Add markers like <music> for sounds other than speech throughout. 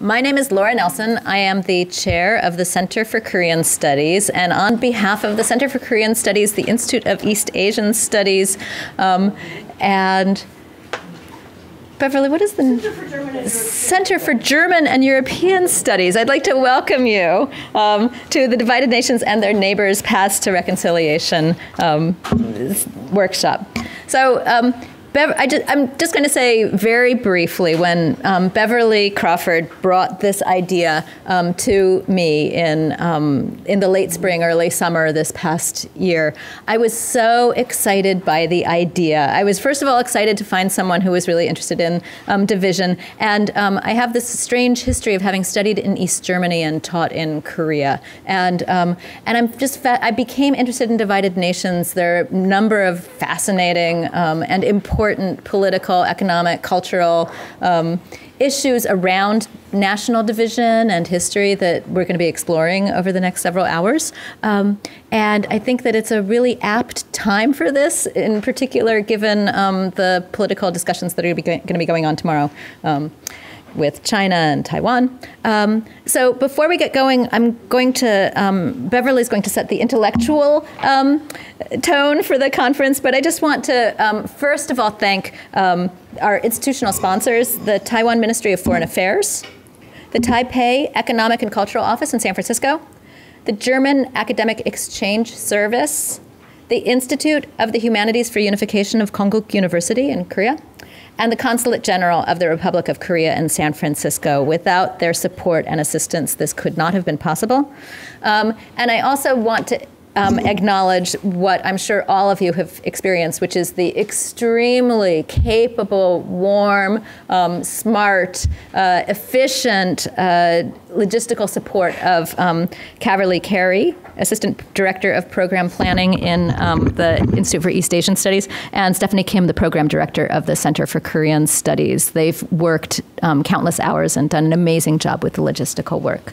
My name is Laura Nelson. I am the chair of the Center for Korean Studies, and on behalf of the Center for Korean Studies, the Institute of East Asian Studies, um, and Beverly, what is the Center for German, Center for German and European Studies? I'd like to welcome you um, to the Divided Nations and Their Neighbors Paths to Reconciliation um, workshop. So, um, Bev- I am just going to say very briefly when um, Beverly Crawford brought this idea um, to me in, um, in the late spring, early summer this past year, I was so excited by the idea. I was, first of all, excited to find someone who was really interested in um, division. And um, I have this strange history of having studied in East Germany and taught in Korea. And, um, and I'm just, I became interested in divided nations. There are a number of fascinating and important important political, economic, cultural um, issues around national division and history that we're going to be exploring over the next several hours. Um, and I think that it's a really apt time for this, in particular, given um, the political discussions that are going to be going on tomorrow. With China and Taiwan. Um, so before we get going, I'm going to, um, Beverly's going to set the intellectual um, tone for the conference, but I just want to, um, first of all, thank um, our institutional sponsors, the Taiwan Ministry of Foreign Affairs, the Taipei Economic and Cultural Office in San Francisco, the German Academic Exchange Service, the Institute of the Humanities for Unification of Konkuk University in Korea, and the Consulate General of the Republic of Korea in San Francisco. Without their support and assistance, this could not have been possible. Um, and I also want to um, acknowledge what I'm sure all of you have experienced, which is the extremely capable, warm, um, smart, uh, efficient uh, logistical support of um, Caverly Carey, Assistant Director of Program Planning in um, the Institute for East Asian Studies, and Stephanie Kim, the Program Director of the Center for Korean Studies. They've worked um, countless hours and done an amazing job with the logistical work.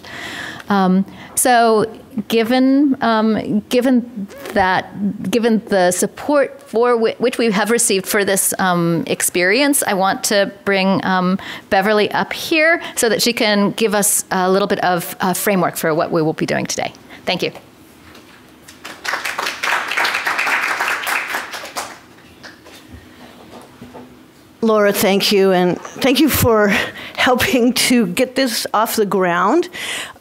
Um, so, given um, given that, given the support for which we have received for this um, experience, I want to bring um, Beverly up here so that she can give us a little bit of a framework for what we will be doing today. Thank you. Laura, thank you, and thank you for <laughs> helping to get this off the ground.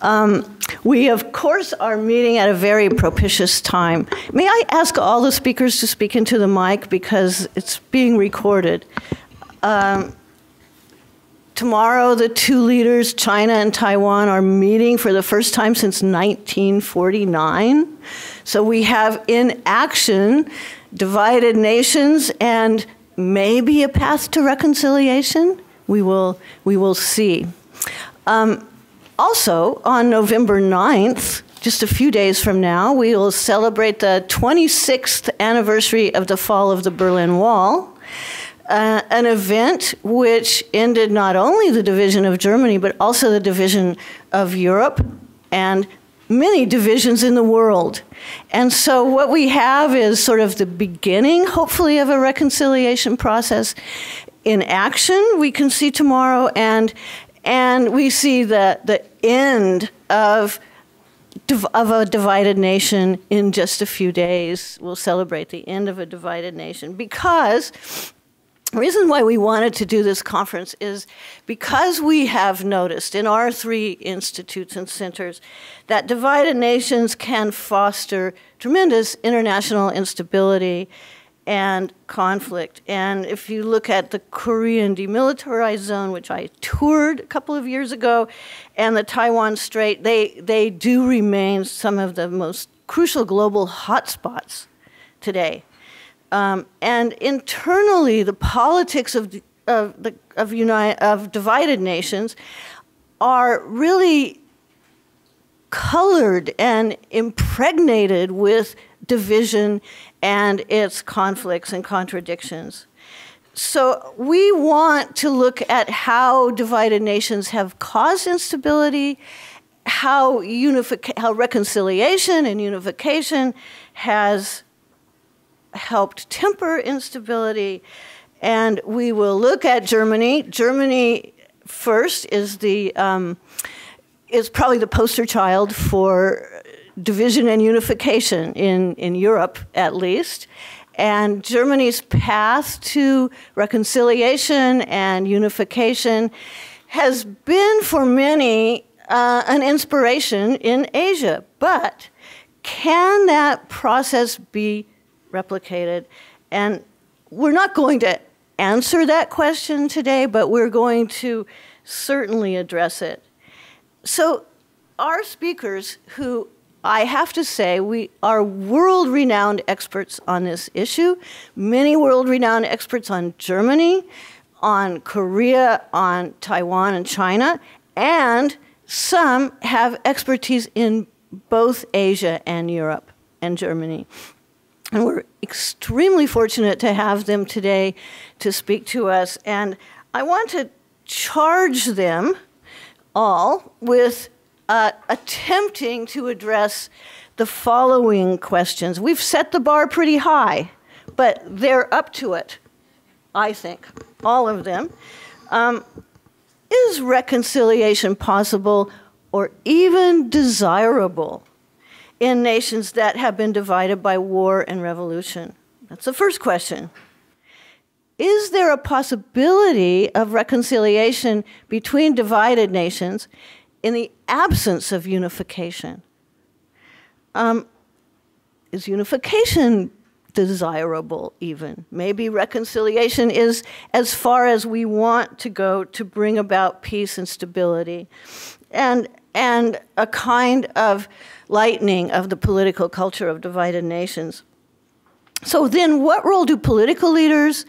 Um, we, of course, are meeting at a very propitious time. May I ask all the speakers to speak into the mic because it's being recorded? Um, tomorrow, the two leaders, China and Taiwan, are meeting for the first time since 1949. So we have in action divided nations and maybe a path to reconciliation. We will, we will see. Um, also, on November 9th, just a few days from now, we will celebrate the 26th anniversary of the fall of the Berlin Wall. Uh, an event which ended not only the division of Germany, but also the division of Europe and many divisions in the world. And so, what we have is sort of the beginning, hopefully, of a reconciliation process in action we can see tomorrow, and, and we see the, the end of, of a divided nation in just a few days. We'll celebrate the end of a divided nation because the reason why we wanted to do this conference is because we have noticed in our three institutes and centers that divided nations can foster tremendous international instability and conflict. And if you look at the Korean demilitarized zone, which I toured a couple of years ago, and the Taiwan Strait, they, they do remain some of the most crucial global hotspots today. Um, and internally, the politics of, of, the, of, of divided nations are really colored and impregnated with division and its conflicts and contradictions. So, we want to look at how divided nations have caused instability, how, unific- how reconciliation and unification has helped temper instability. And we will look at Germany. Germany first is the um, is probably the poster child for division and unification in, in Europe, at least. And Germany's path to reconciliation and unification has been for many uh, an inspiration in Asia. But can that process be replicated? And we're not going to answer that question today, but we're going to certainly address it. So, our speakers, who I have to say, we are world renowned experts on this issue, many world renowned experts on Germany, on Korea, on Taiwan, and China, and some have expertise in both Asia and Europe and Germany. And we're extremely fortunate to have them today to speak to us. And I want to charge them all with uh, attempting to address the following questions. We've set the bar pretty high, but they're up to it, I think, all of them. Um, is reconciliation possible or even desirable in nations that have been divided by war and revolution? That's the first question. Is there a possibility of reconciliation between divided nations in the absence of unification? Um, is unification desirable, even? Maybe reconciliation is as far as we want to go to bring about peace and stability. And, and a kind of lightening of the political culture of divided nations. So, then what role do political leaders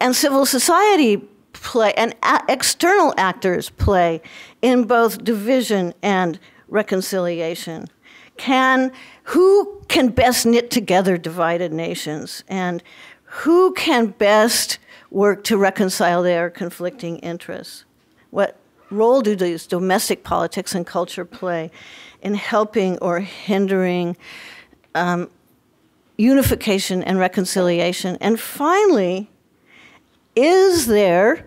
and civil society play, and external actors play in both division and reconciliation? Can, who can best knit together divided nations? And who can best work to reconcile their conflicting interests? What role do these domestic politics and culture play in helping or hindering um, unification and reconciliation? And finally, is there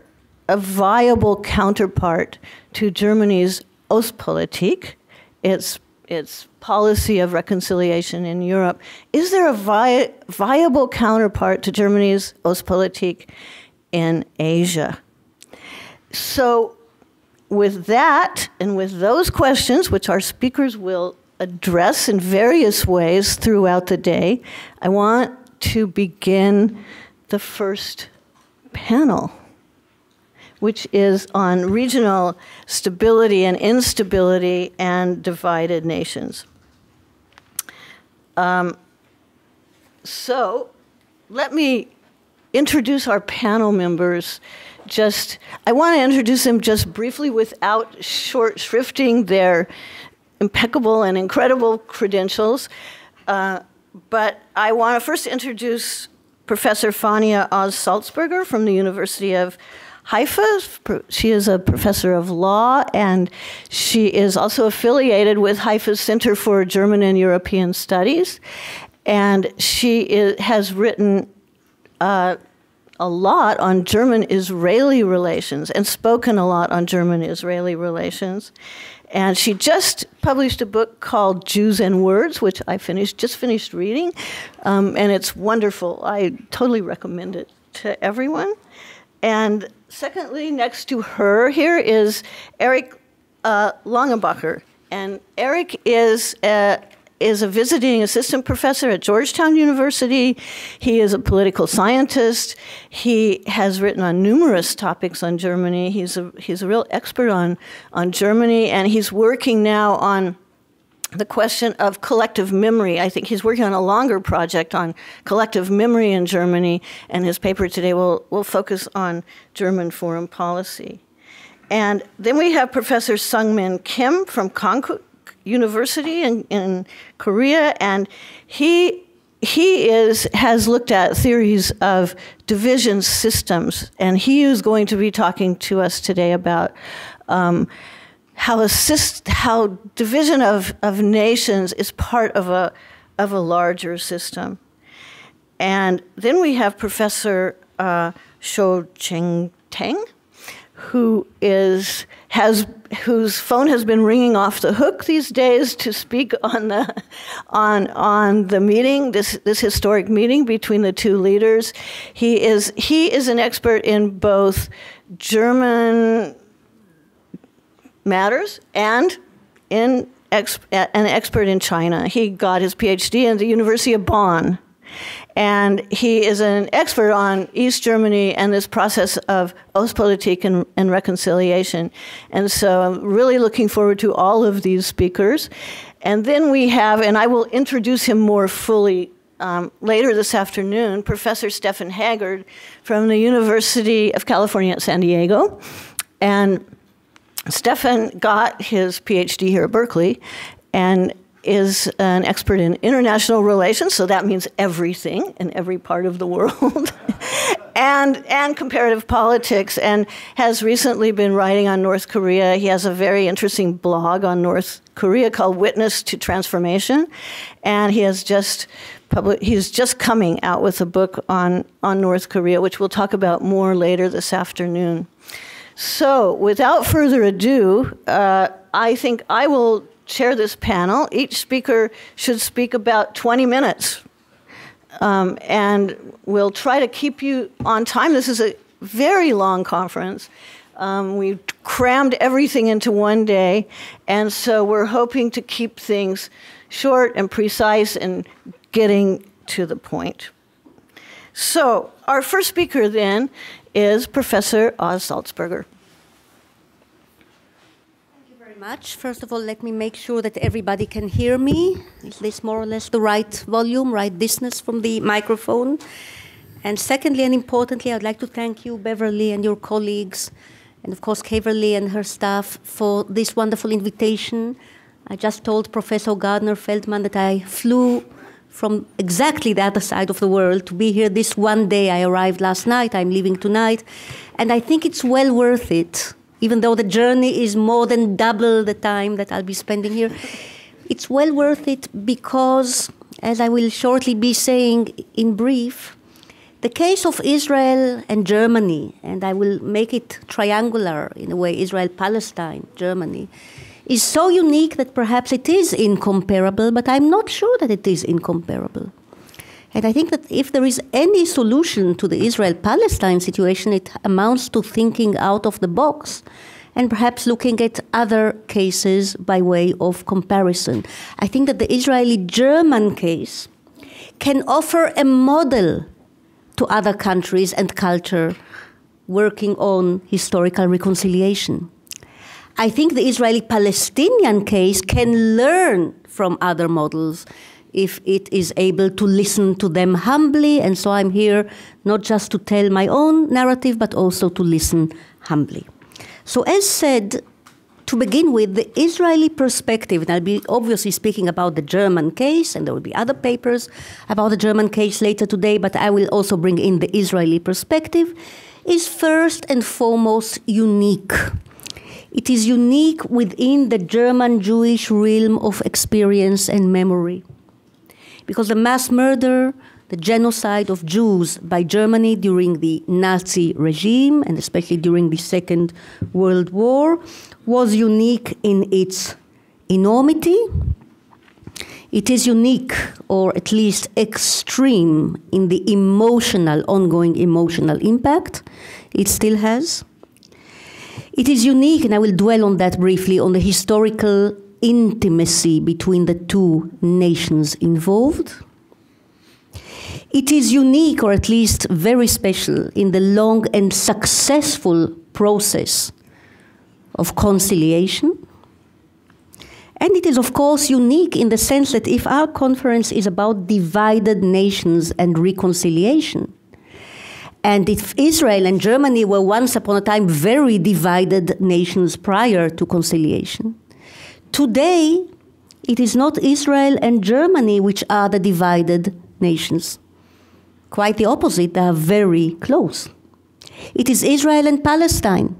a viable counterpart to Germany's Ostpolitik, its, its policy of reconciliation in Europe? Is there a vi- viable counterpart to Germany's Ostpolitik in Asia? So, with that and with those questions, which our speakers will address in various ways throughout the day, I want to begin the first panel, which is on regional stability and instability and divided nations. Um, so, let me introduce our panel members just I want to introduce them just briefly without short shrifting their impeccable and incredible credentials. Uh, but I want to first introduce Professor Fania Oz Salzberger from the University of Haifa. She is a professor of law, and she is also affiliated with Haifa's Center for German and European Studies. And she is, has written uh, a lot on German Israeli relations and spoken a lot on German Israeli relations. And she just published a book called Jews and Words, which I finished just finished reading, um, and it's wonderful. I totally recommend it to everyone. And secondly, next to her here is Eric uh, Langenbacher, and Eric is uh, is a visiting assistant professor at Georgetown University. He is a political scientist. He has written on numerous topics on Germany. He's a, he's a real expert on, on Germany, and he's working now on the question of collective memory. I think he's working on a longer project on collective memory in Germany, and his paper today will, will focus on German foreign policy. And then we have Professor Sung-Min Kim from Konkuk University in, in Korea, and he he is has looked at theories of division systems, and he is going to be talking to us today about um, how assist, how division of, of nations is part of a of a larger system. And then we have Professor uh, Shou Cheng Teng, who is has whose phone has been ringing off the hook these days to speak on the on on the meeting this this historic meeting between the two leaders. He is he is an expert in both German matters and in ex, an expert in China. He got his PhD at the University of Bonn. And he is an expert on East Germany and this process of Ostpolitik and, and reconciliation. And so I'm really looking forward to all of these speakers. And then we have, and I will introduce him more fully um, later this afternoon, Professor Stephan Haggard from the University of California at San Diego. And Stephan got his PhD here at Berkeley and is an expert in international relations, so that means everything in every part of the world, <laughs> and, and comparative politics, and has recently been writing on North Korea. He has a very interesting blog on North Korea called Witness to Transformation, and he has just public, he's just coming out with a book on, on North Korea, which we'll talk about more later this afternoon. So, without further ado, uh, I think I will chair this panel. Each speaker should speak about 20 minutes. Um, and we'll try to keep you on time. This is a very long conference. Um, we crammed everything into one day, and so we're hoping to keep things short and precise and getting to the point. So, our first speaker then is Professor Oz Salzberger. Much. First of all, let me make sure that everybody can hear me. Is this more or less the right volume, right distance from the microphone? And secondly, and importantly, I'd like to thank you, Beverly, and your colleagues, and of course, Kaverly and her staff for this wonderful invitation. I just told Professor Gardner Feldman that I flew from exactly the other side of the world to be here this one day. I arrived last night, I'm leaving tonight, and I think it's well worth it, even though the journey is more than double the time that I'll be spending here. It's well worth it because, as I will shortly be saying in brief, the case of Israel and Germany, and I will make it triangular in a way Israel, Palestine, Germany is so unique that perhaps it is incomparable, but I'm not sure that it is incomparable. And I think that if there is any solution to the Israel Palestine situation, it amounts to thinking out of the box and perhaps looking at other cases by way of comparison. I think that the Israeli German case can offer a model to other countries and culture working on historical reconciliation. I think the Israeli Palestinian case can learn from other models if it is able to listen to them humbly. And so I'm here not just to tell my own narrative, but also to listen humbly. So, as said, to begin with, the Israeli perspective, and I'll be obviously speaking about the German case, and there will be other papers about the German case later today, but I will also bring in the Israeli perspective, is first and foremost unique. It is unique within the German Jewish realm of experience and memory. Because the mass murder, the genocide of Jews by Germany during the Nazi regime, and especially during the Second World War, was unique in its enormity. It is unique, or at least extreme, in the emotional, ongoing emotional impact it still has. It is unique, and I will dwell on that briefly, on the historical intimacy between the two nations involved. It is unique, or at least very special, in the long and successful process of conciliation. And it is, of course, unique in the sense that if our conference is about divided nations and reconciliation, and if Israel and Germany were once upon a time very divided nations prior to conciliation, today it is not Israel and Germany which are the divided nations. Quite the opposite, they are very close. It is Israel and Palestine,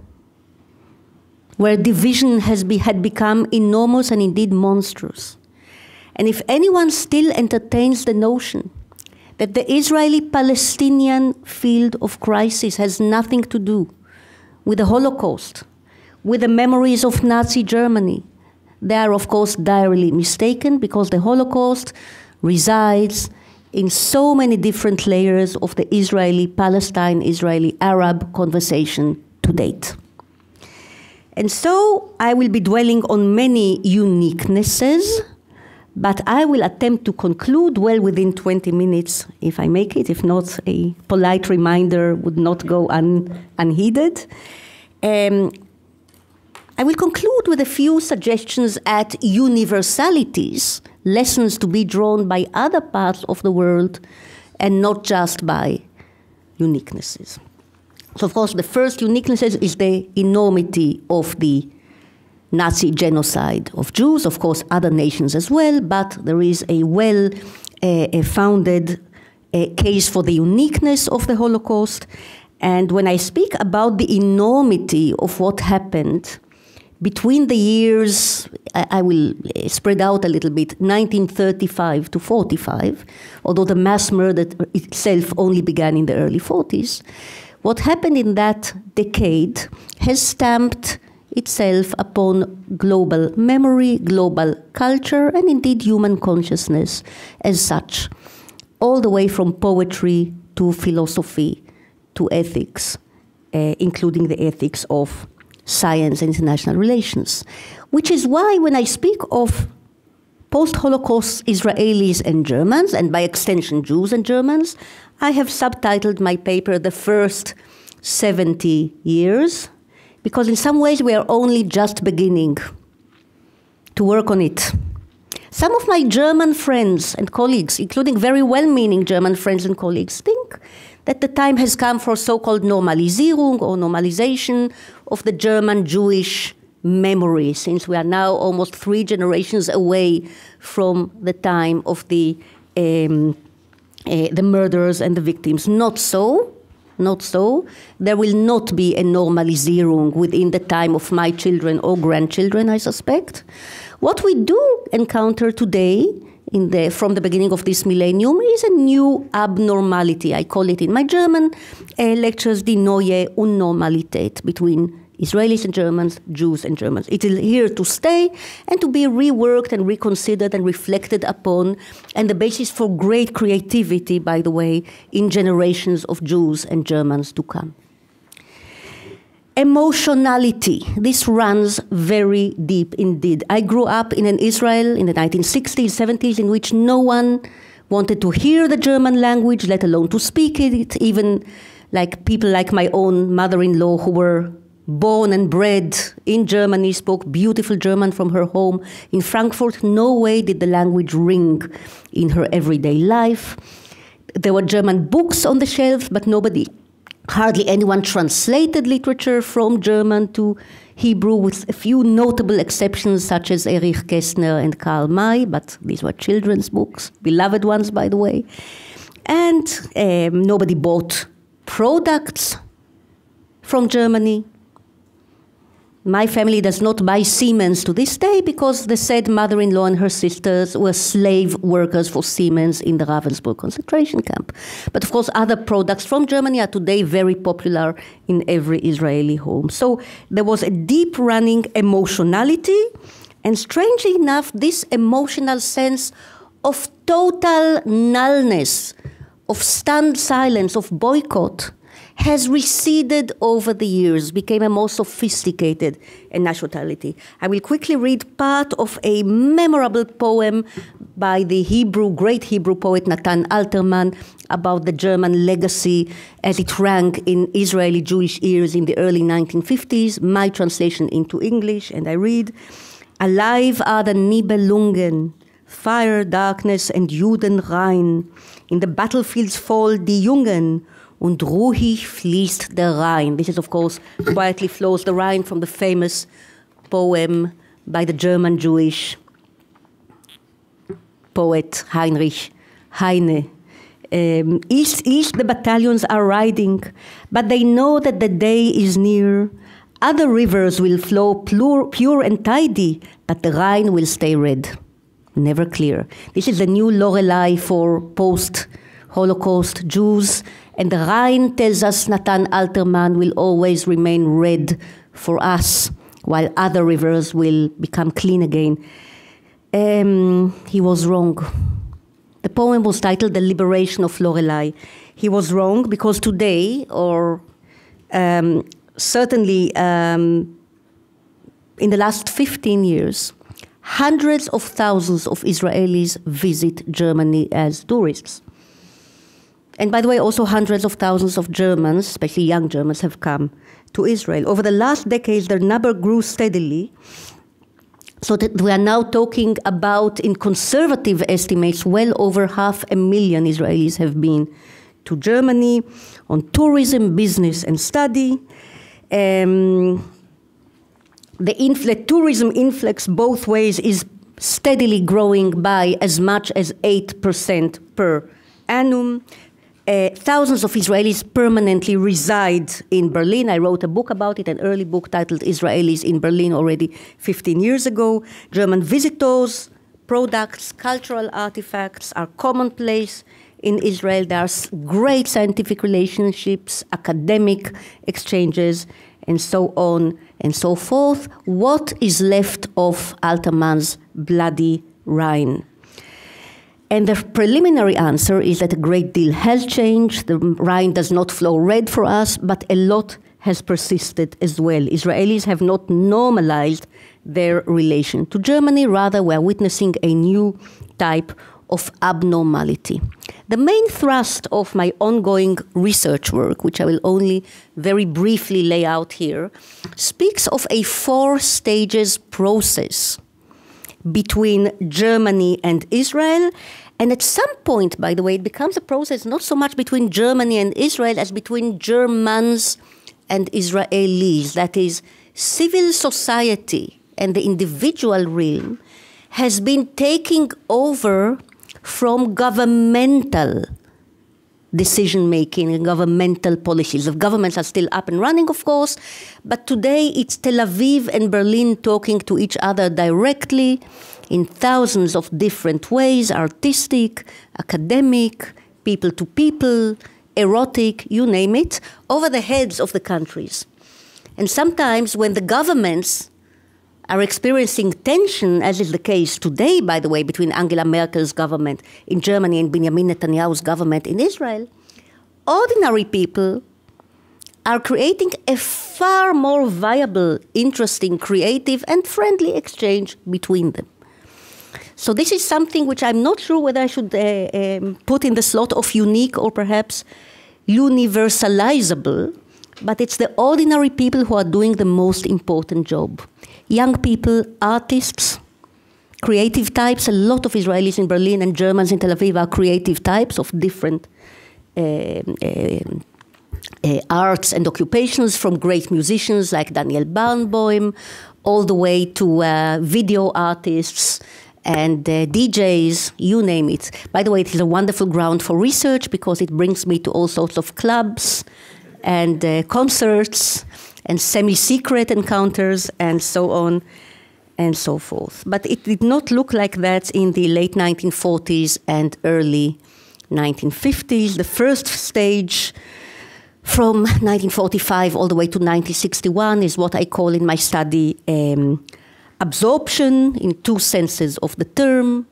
where division has be, had become enormous and indeed monstrous. And if anyone still entertains the notion that the Israeli Palestinian field of crisis has nothing to do with the Holocaust, with the memories of Nazi Germany. They are, of course, direly mistaken because the Holocaust resides in so many different layers of the Israeli Palestine, Israeli Arab conversation to date. And so I will be dwelling on many uniquenesses, but I will attempt to conclude well within 20 minutes if I make it. If not, a polite reminder would not go un, unheeded. Um, I will conclude with a few suggestions at universalities, lessons to be drawn by other parts of the world and not just by uniquenesses. So, of course, the first uniqueness is the enormity of the Nazi genocide of Jews, of course, other nations as well, but there is a well uh, founded uh, case for the uniqueness of the Holocaust. And when I speak about the enormity of what happened between the years, I, I will spread out a little bit, 1935 to 45, although the mass murder itself only began in the early 40s, what happened in that decade has stamped itself upon global memory, global culture, and indeed human consciousness as such, all the way from poetry to philosophy to ethics, uh, including the ethics of science and international relations. Which is why, when I speak of post Holocaust Israelis and Germans, and by extension Jews and Germans, I have subtitled my paper The First 70 Years, because in some ways we are only just beginning to work on it. Some of my German friends and colleagues, including very well meaning German friends and colleagues, think that the time has come for so called Normalisierung or normalization of the German Jewish memory, since we are now almost three generations away from the time of the, um, uh, the murderers and the victims. Not so. Not so. There will not be a normalisierung within the time of my children or grandchildren, I suspect. What we do encounter today the, from the beginning of this millennium is a new abnormality. I call it in my German uh, lectures die neue Unnormalität between Israelis and Germans, Jews and Germans. It is here to stay and to be reworked and reconsidered and reflected upon, and the basis for great creativity, by the way, in generations of Jews and Germans to come. Emotionality. This runs very deep indeed. I grew up in an Israel in the 1960s, 70s, in which no one wanted to hear the German language, let alone to speak it, even like people like my own mother in law who were born and bred in Germany, spoke beautiful German from her home in Frankfurt. No way did the language ring in her everyday life. There were German books on the shelf, but nobody hardly anyone translated literature from German to Hebrew, with a few notable exceptions such as Erich Kästner and Karl May, but these were children's books, beloved ones, by the way. And um, nobody bought products from Germany. My family does not buy Siemens to this day because the said mother in law and her sisters were slave workers for Siemens in the Ravensbrück concentration camp. But of course, other products from Germany are today very popular in every Israeli home. So there was a deep running emotionality, and strangely enough, this emotional sense of total nullness, of stunned silence, of boycott has receded over the years, became a more sophisticated nationality. I will quickly read part of a memorable poem by the Hebrew, great Hebrew poet Natan Alterman about the German legacy as it rang in Israeli Jewish ears in the early 1950s. My translation into English, and I read, Alive are the Nibelungen, fire, darkness, and Judenrein. In the battlefields fall die Jungen, und ruhig fließt der Rhein. This is, of course, quietly flows the Rhine from the famous poem by the German Jewish poet Heinrich Heine. Um, east, east, the battalions are riding, but they know that the day is near. Other rivers will flow pure, pure and tidy, but the Rhine will stay red, never clear. This is the new Lorelei for post Holocaust Jews And the Rhine, tells us Natan Alterman, will always remain red for us, while other rivers will become clean again. Um, he was wrong. The poem was titled The Liberation of Lorelei. He was wrong because today, or um, certainly um, in the last 15 years, hundreds of thousands of Israelis visit Germany as tourists. And by the way, also hundreds of thousands of Germans, especially young Germans, have come to Israel. Over the last decades, their number grew steadily. So that we are now talking about, in conservative estimates, well over half a million Israelis have been to Germany on tourism, business, and study. Um, the, tourism influx both ways is steadily growing by as much as 8% per annum. Uh, thousands of Israelis permanently reside in Berlin. I wrote a book about it, an early book titled Israelis in Berlin already 15 years ago. German visitors, products, cultural artifacts are commonplace in Israel. There are great scientific relationships, academic exchanges, and so on and so forth. What is left of Alterman's bloody Rhine? And the preliminary answer is that a great deal has changed. The Rhine does not flow red for us, but a lot has persisted as well. Israelis have not normalized their relation to Germany, rather, we're witnessing a new type of abnormality. The main thrust of my ongoing research work, which I will only very briefly lay out here, speaks of a four stages process between Germany and Israel and at some point, by the way, it becomes a process not so much between Germany and Israel as between Germans and Israelis. That is, civil society and the individual realm has been taking over from governmental decision making and governmental policies. The governments are still up and running, of course, but today it's Tel Aviv and Berlin talking to each other directly in thousands of different ways artistic, academic, people to people, erotic, you name it, over the heads of the countries. And sometimes when the governments are experiencing tension, as is the case today, by the way, between Angela Merkel's government in Germany and Benjamin Netanyahu's government in Israel, ordinary people are creating a far more viable, interesting, creative, and friendly exchange between them. So this is something which I'm not sure whether I should uh, um, put in the slot of unique or perhaps universalizable, but it's the ordinary people who are doing the most important job. Young people, artists, creative types. A lot of Israelis in Berlin and Germans in Tel Aviv are creative types of different uh, uh, uh, arts and occupations, from great musicians like Daniel Barenboim, all the way to uh, video artists, and uh, DJs, you name it. By the way, it is a wonderful ground for research because it brings me to all sorts of clubs and uh, concerts and semi secret encounters and so on and so forth. But it did not look like that in the late 1940s and early 1950s. The first stage from 1945 all the way to 1961 is what I call in my study. Um, absorption in two senses of the term.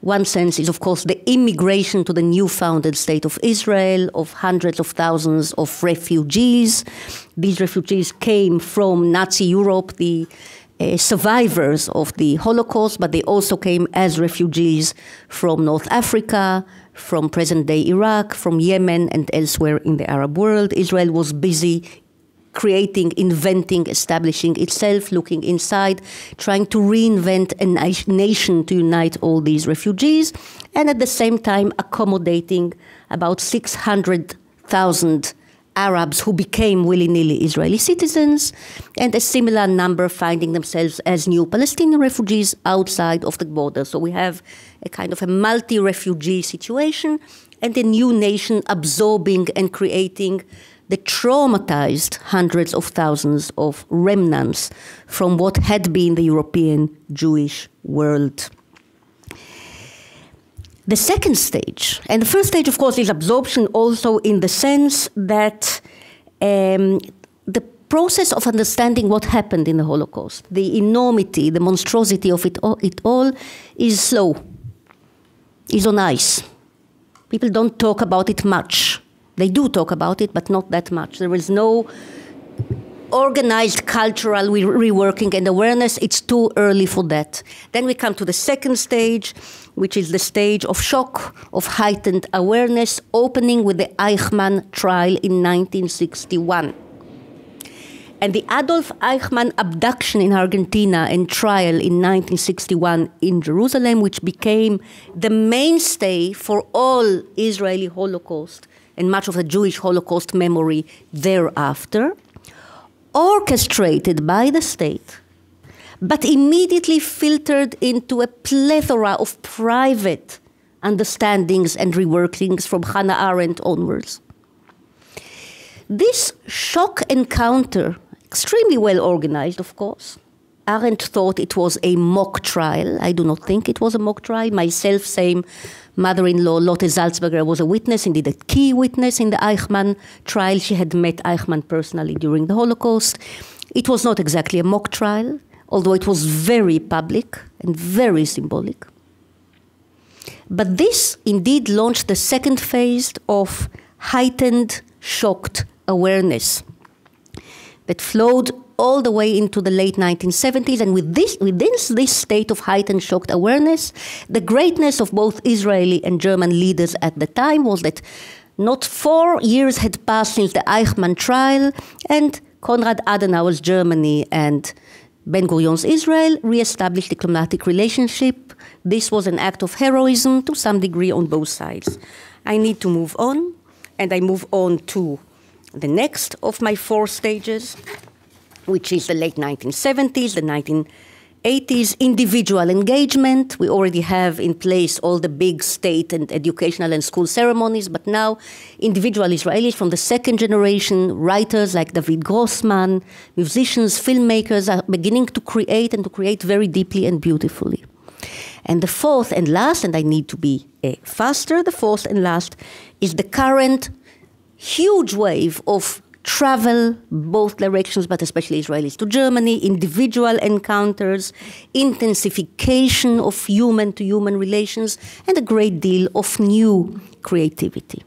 One sense is, of course, the immigration to the new founded state of Israel of hundreds of thousands of refugees. These refugees came from Nazi Europe, the uh, survivors of the Holocaust, but they also came as refugees from North Africa, from present day Iraq, from Yemen, and elsewhere in the Arab world. Israel was busy creating, inventing, establishing itself, looking inside, trying to reinvent a nation to unite all these refugees, and at the same time accommodating about 600,000 Arabs who became willy nilly Israeli citizens, and a similar number finding themselves as new Palestinian refugees outside of the border. So we have a kind of a multi refugee situation and a new nation absorbing and creating that traumatized hundreds of thousands of remnants from what had been the European Jewish world. the second stage, and the first stage, of course, is absorption also in the sense that um, the process of understanding what happened in the Holocaust, the enormity, the monstrosity of it all, it all is slow, is on ice. People don't talk about it much. They do talk about it, but not that much. There is no organized cultural re- reworking and awareness. It's too early for that. Then we come to the second stage, which is the stage of shock, of heightened awareness, opening with the Eichmann trial in 1961. And the Adolf Eichmann abduction in Argentina and trial in 1961 in Jerusalem, which became the mainstay for all Israeli Holocaust and much of the Jewish Holocaust memory thereafter, orchestrated by the state, but immediately filtered into a plethora of private understandings and reworkings from Hannah Arendt onwards. This shock encounter extremely well organized, of course. Arendt thought it was a mock trial. I do not think it was a mock trial. Myself, same mother in law, Lotte Salzberger, was a witness, indeed a key witness in the Eichmann trial. She had met Eichmann personally during the Holocaust. It was not exactly a mock trial, although it was very public and very symbolic. But this indeed launched the second phase of heightened, shocked awareness that flowed all the way into the late 1970s. And with this, within this state of heightened shocked awareness, the greatness of both Israeli and German leaders at the time was that not four years had passed since the Eichmann trial, and Konrad Adenauer's Germany and Ben Gurion's Israel re-established diplomatic relationship. This was an act of heroism to some degree on both sides. I need to move on, and I move on to the next of my four stages, which is the late 1970s, the 1980s, individual engagement. We already have in place all the big state and educational and school ceremonies, but now individual Israelis from the second generation, writers like David Grossman, musicians, filmmakers are beginning to create and to create very deeply and beautifully. And the fourth and last, and I need to be uh, faster, the fourth and last is the current huge wave of travel, both directions, but especially Israelis to Germany, individual encounters, intensification of human to human relations, and a great deal of new creativity.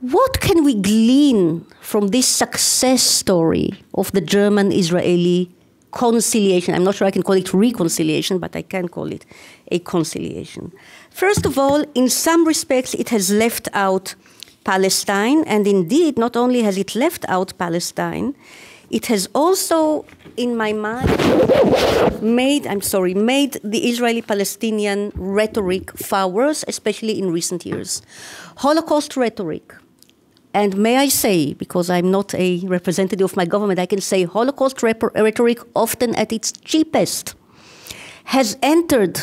What can we glean from this success story of the German Israeli conciliation? I'm not sure I can call it reconciliation, but I can call it a conciliation. First of all, in some respects, it has left out Palestine, and indeed, not only has it left out Palestine, it has also, in my mind, made, I'm sorry, made the Israeli Palestinian rhetoric far worse, especially in recent years. Holocaust rhetoric, and may I say, because I'm not a representative of my government, I can say Holocaust rhetoric, often at its cheapest, has entered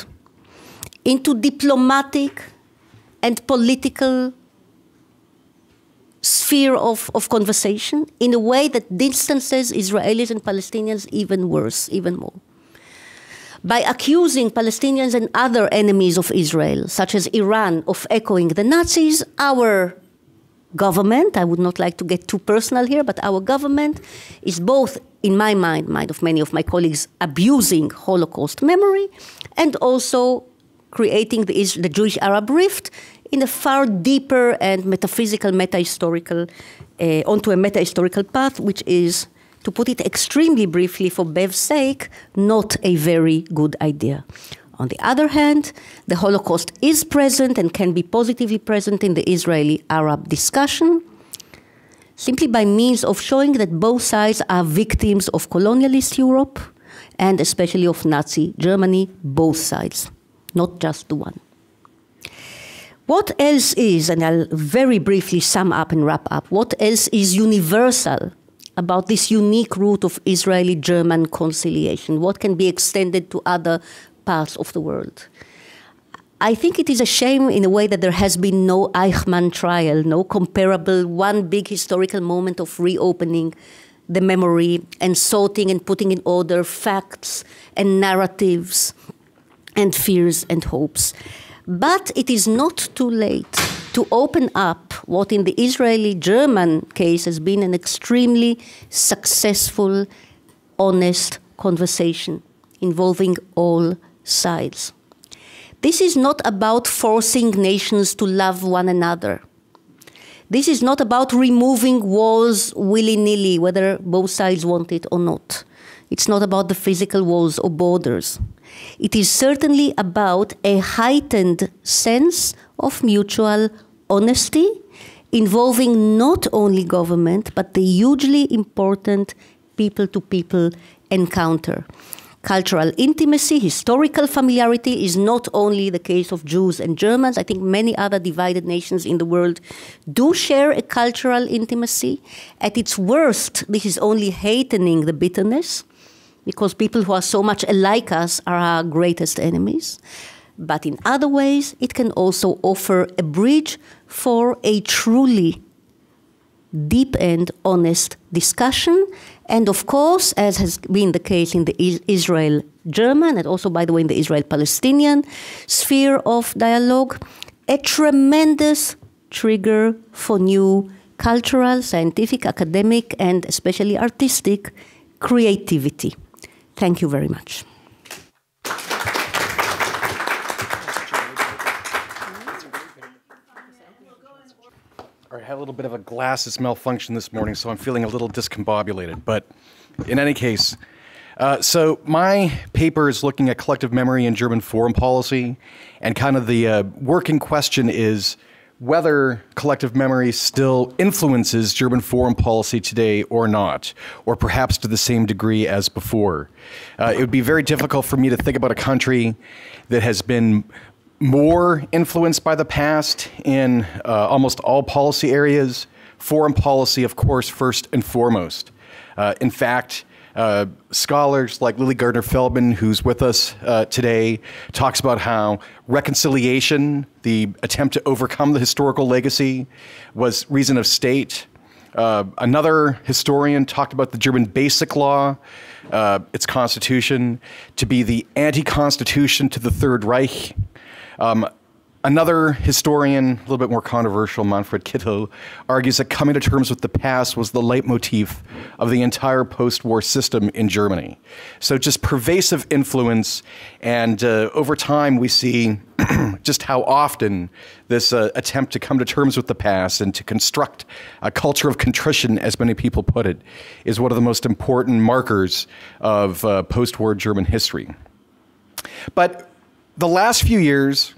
into diplomatic and political sphere of, of conversation in a way that distances Israelis and Palestinians even worse, even more. By accusing Palestinians and other enemies of Israel, such as Iran, of echoing the Nazis, our government, I would not like to get too personal here, but our government is both, in my mind, mind of many of my colleagues, abusing Holocaust memory and also creating the, the Jewish Arab rift in a far deeper and metaphysical, meta-historical, uh, onto a meta-historical path, which is, to put it extremely briefly for Bev's sake, not a very good idea. On the other hand, the Holocaust is present and can be positively present in the Israeli Arab discussion, simply by means of showing that both sides are victims of colonialist Europe and especially of Nazi Germany, both sides, not just the one. What else is, and I'll very briefly sum up and wrap up, what else is universal about this unique route of Israeli German conciliation? What can be extended to other parts of the world? I think it is a shame in a way that there has been no Eichmann trial, no comparable, one big historical moment of reopening the memory and sorting and putting in order facts and narratives and fears and hopes. But it is not too late to open up what, in the Israeli German case, has been an extremely successful, honest conversation involving all sides. This is not about forcing nations to love one another. This is not about removing walls willy nilly, whether both sides want it or not. It's not about the physical walls or borders. It is certainly about a heightened sense of mutual honesty involving not only government, but the hugely important people to people encounter. Cultural intimacy, historical familiarity is not only the case of Jews and Germans. I think many other divided nations in the world do share a cultural intimacy. At its worst, this is only heightening the bitterness because people who are so much alike us are our greatest enemies. But in other ways, it can also offer a bridge for a truly deep and honest discussion. And of course, as has been the case in the Israel German and also, by the way, in the Israel Palestinian sphere of dialogue, a tremendous trigger for new cultural, scientific, academic, and especially artistic creativity. Thank you very much. I had a little bit of a glasses malfunction this morning, so I'm feeling a little discombobulated. But in any case, uh, so my paper is looking at collective memory in German foreign policy, and kind of the uh, working question is whether collective memory still influences German foreign policy today or not, or perhaps to the same degree as before. Uh, it would be very difficult for me to think about a country that has been more influenced by the past in uh, almost all policy areas. Foreign policy, of course, first and foremost. Uh, in fact, uh, scholars like Lily Gardner Feldman, who's with us uh, today, talks about how reconciliation, the attempt to overcome the historical legacy, was reason of state. Uh, another historian talked about the German Basic Law, uh, its constitution, to be the anti constitution to the Third Reich. Um, Another historian, a little bit more controversial, Manfred Kittel, argues that coming to terms with the past was the leitmotif of the entire post war system in Germany. So, just pervasive influence, and uh, over time, we see <clears throat> just how often this uh, attempt to come to terms with the past and to construct a culture of contrition, as many people put it, is one of the most important markers of uh, post war German history. But the last few years,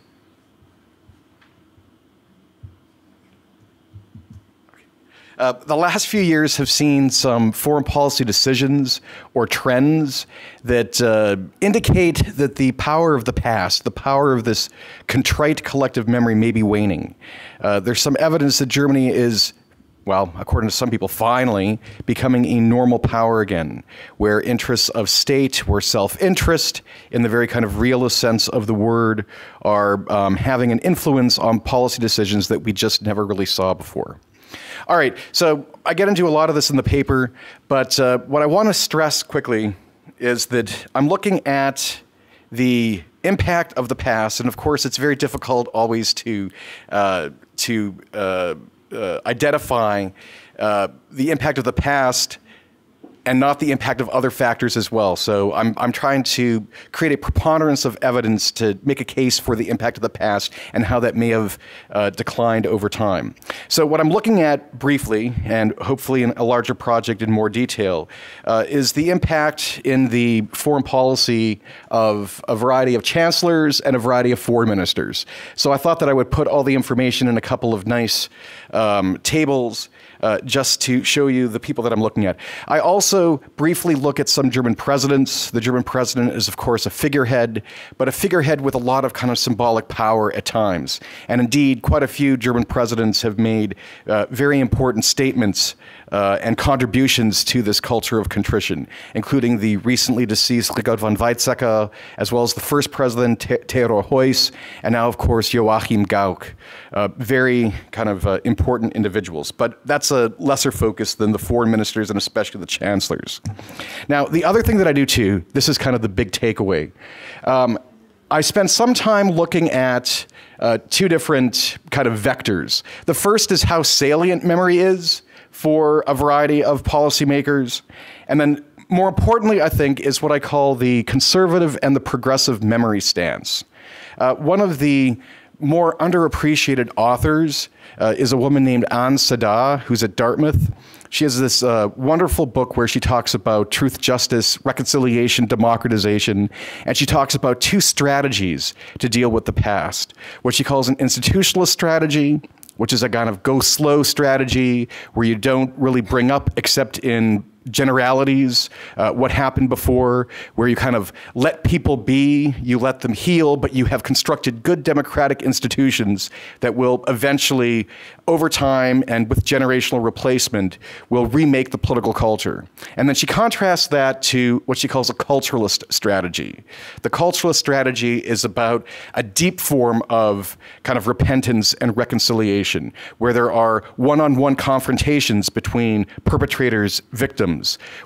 Uh, the last few years have seen some foreign policy decisions or trends that uh, indicate that the power of the past, the power of this contrite collective memory, may be waning. Uh, there's some evidence that Germany is well, according to some people, finally becoming a normal power again, where interests of state, where self interest, in the very kind of realist sense of the word, are um, having an influence on policy decisions that we just never really saw before. All right, so I get into a lot of this in the paper, but uh, what I want to stress quickly is that I'm looking at the impact of the past, and of course, it's very difficult always to uh, to uh, uh identify uh, the impact of the past and not the impact of other factors as well. So I'm, I'm trying to create a preponderance of evidence to make a case for the impact of the past and how that may have uh, declined over time. So what I'm looking at briefly, and hopefully in a larger project in more detail, uh, is the impact in the foreign policy of a variety of chancellors and a variety of foreign ministers. So I thought that I would put all the information in a couple of nice um, tables uh, just to show you the people that I'm looking at. I also briefly look at some German presidents. The German president is, of course, a figurehead, but a figurehead with a lot of kind of symbolic power at times. And indeed, quite a few German presidents have made uh, very important statements uh, and contributions to this culture of contrition, including the recently deceased Richard von Weizsäcker, as well as the first president, Theodor Heuss, and now, of course, Joachim Gauck. Uh, very kind of uh, important individuals. But that's a lesser focus than the foreign ministers and especially the chancellors. Now, the other thing that I do too, this is kind of the big takeaway. Um, I spent some time looking at uh, two different kind of vectors. The first is how salient memory is for a variety of policymakers. And then more importantly, I think, is what I call the conservative and the progressive memory stance. Uh, one of the more underappreciated authors uh, is a woman named Anne Sa'adah, who's at Dartmouth. She has this uh, wonderful book where she talks about truth, justice, reconciliation, democratization, and she talks about two strategies to deal with the past. What she calls an institutionalist strategy, which is a kind of go slow strategy where you don't really bring up except in generalities, uh, what happened before, where you kind of let people be, you let them heal, but you have constructed good democratic institutions that will eventually, over time and with generational replacement, will remake the political culture. And then she contrasts that to what she calls a culturalist strategy. The culturalist strategy is about a deep form of kind of repentance and reconciliation, where there are one on one confrontations between perpetrators, victims,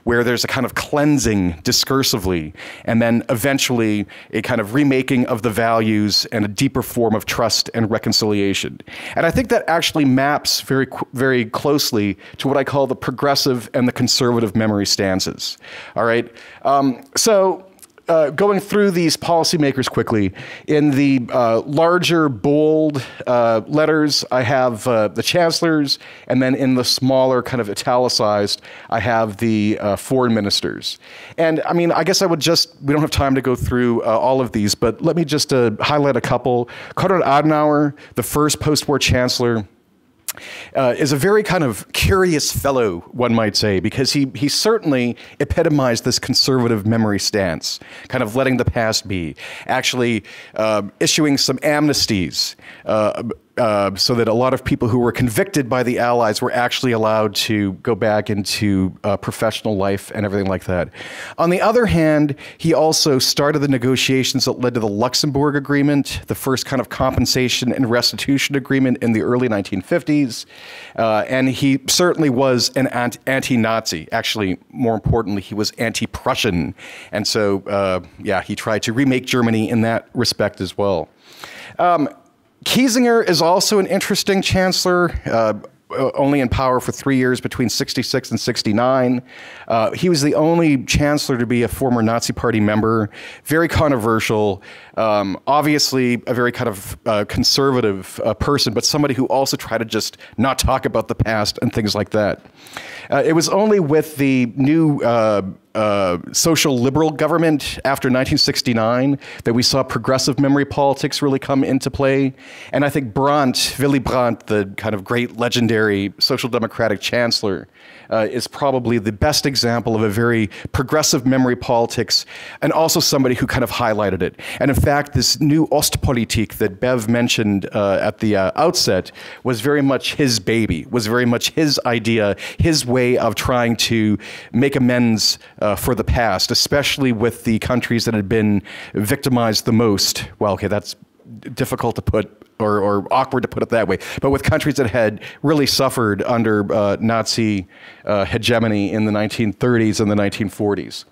where there's a kind of cleansing discursively, and then eventually a kind of remaking of the values and a deeper form of trust and reconciliation. And I think that actually maps very, very closely to what I call the progressive and the conservative memory stances. All right. Um, so uh, going through these policymakers quickly, in the uh, larger, bold uh, letters, I have uh, the chancellors, and then in the smaller, kind of italicized, I have the uh, foreign ministers. And I mean, I guess I would just, we don't have time to go through uh, all of these, but let me just highlight a couple. Konrad Adenauer, the first post war chancellor, uh, is a very kind of curious fellow, one might say, because he, he certainly epitomized this conservative memory stance, kind of letting the past be, actually uh, issuing some amnesties, uh, uh, so that a lot of people who were convicted by the Allies were actually allowed to go back into uh, professional life and everything like that. On the other hand, he also started the negotiations that led to the Luxembourg Agreement, the first kind of compensation and restitution agreement in the early 1950s. Uh, and he certainly was an anti Nazi. Actually, more importantly, he was anti Prussian. And so, uh, yeah, he tried to remake Germany in that respect as well. Um, Kiesinger is also an interesting chancellor. Uh, only in power for three years between 66 and 69. Uh, he was the only chancellor to be a former Nazi Party member, very controversial, um, obviously a very kind of uh, conservative uh, person, but somebody who also tried to just not talk about the past and things like that. Uh, it was only with the new uh, social liberal government after 1969 that we saw progressive memory politics really come into play. And I think Brandt, Willy Brandt, the kind of great legendary social democratic chancellor, uh, is probably the best example of a very progressive memory politics and also somebody who kind of highlighted it. And in fact, this new Ostpolitik that Bev mentioned uh, at the uh, outset was very much his baby, was very much his idea, his way of trying to make amends uh, for the past, especially with the countries that had been victimized the most. Well, okay, that's difficult to put or, or, awkward to put it that way, but with countries that had really suffered under uh, Nazi uh, hegemony in the 1930s and the 1940s.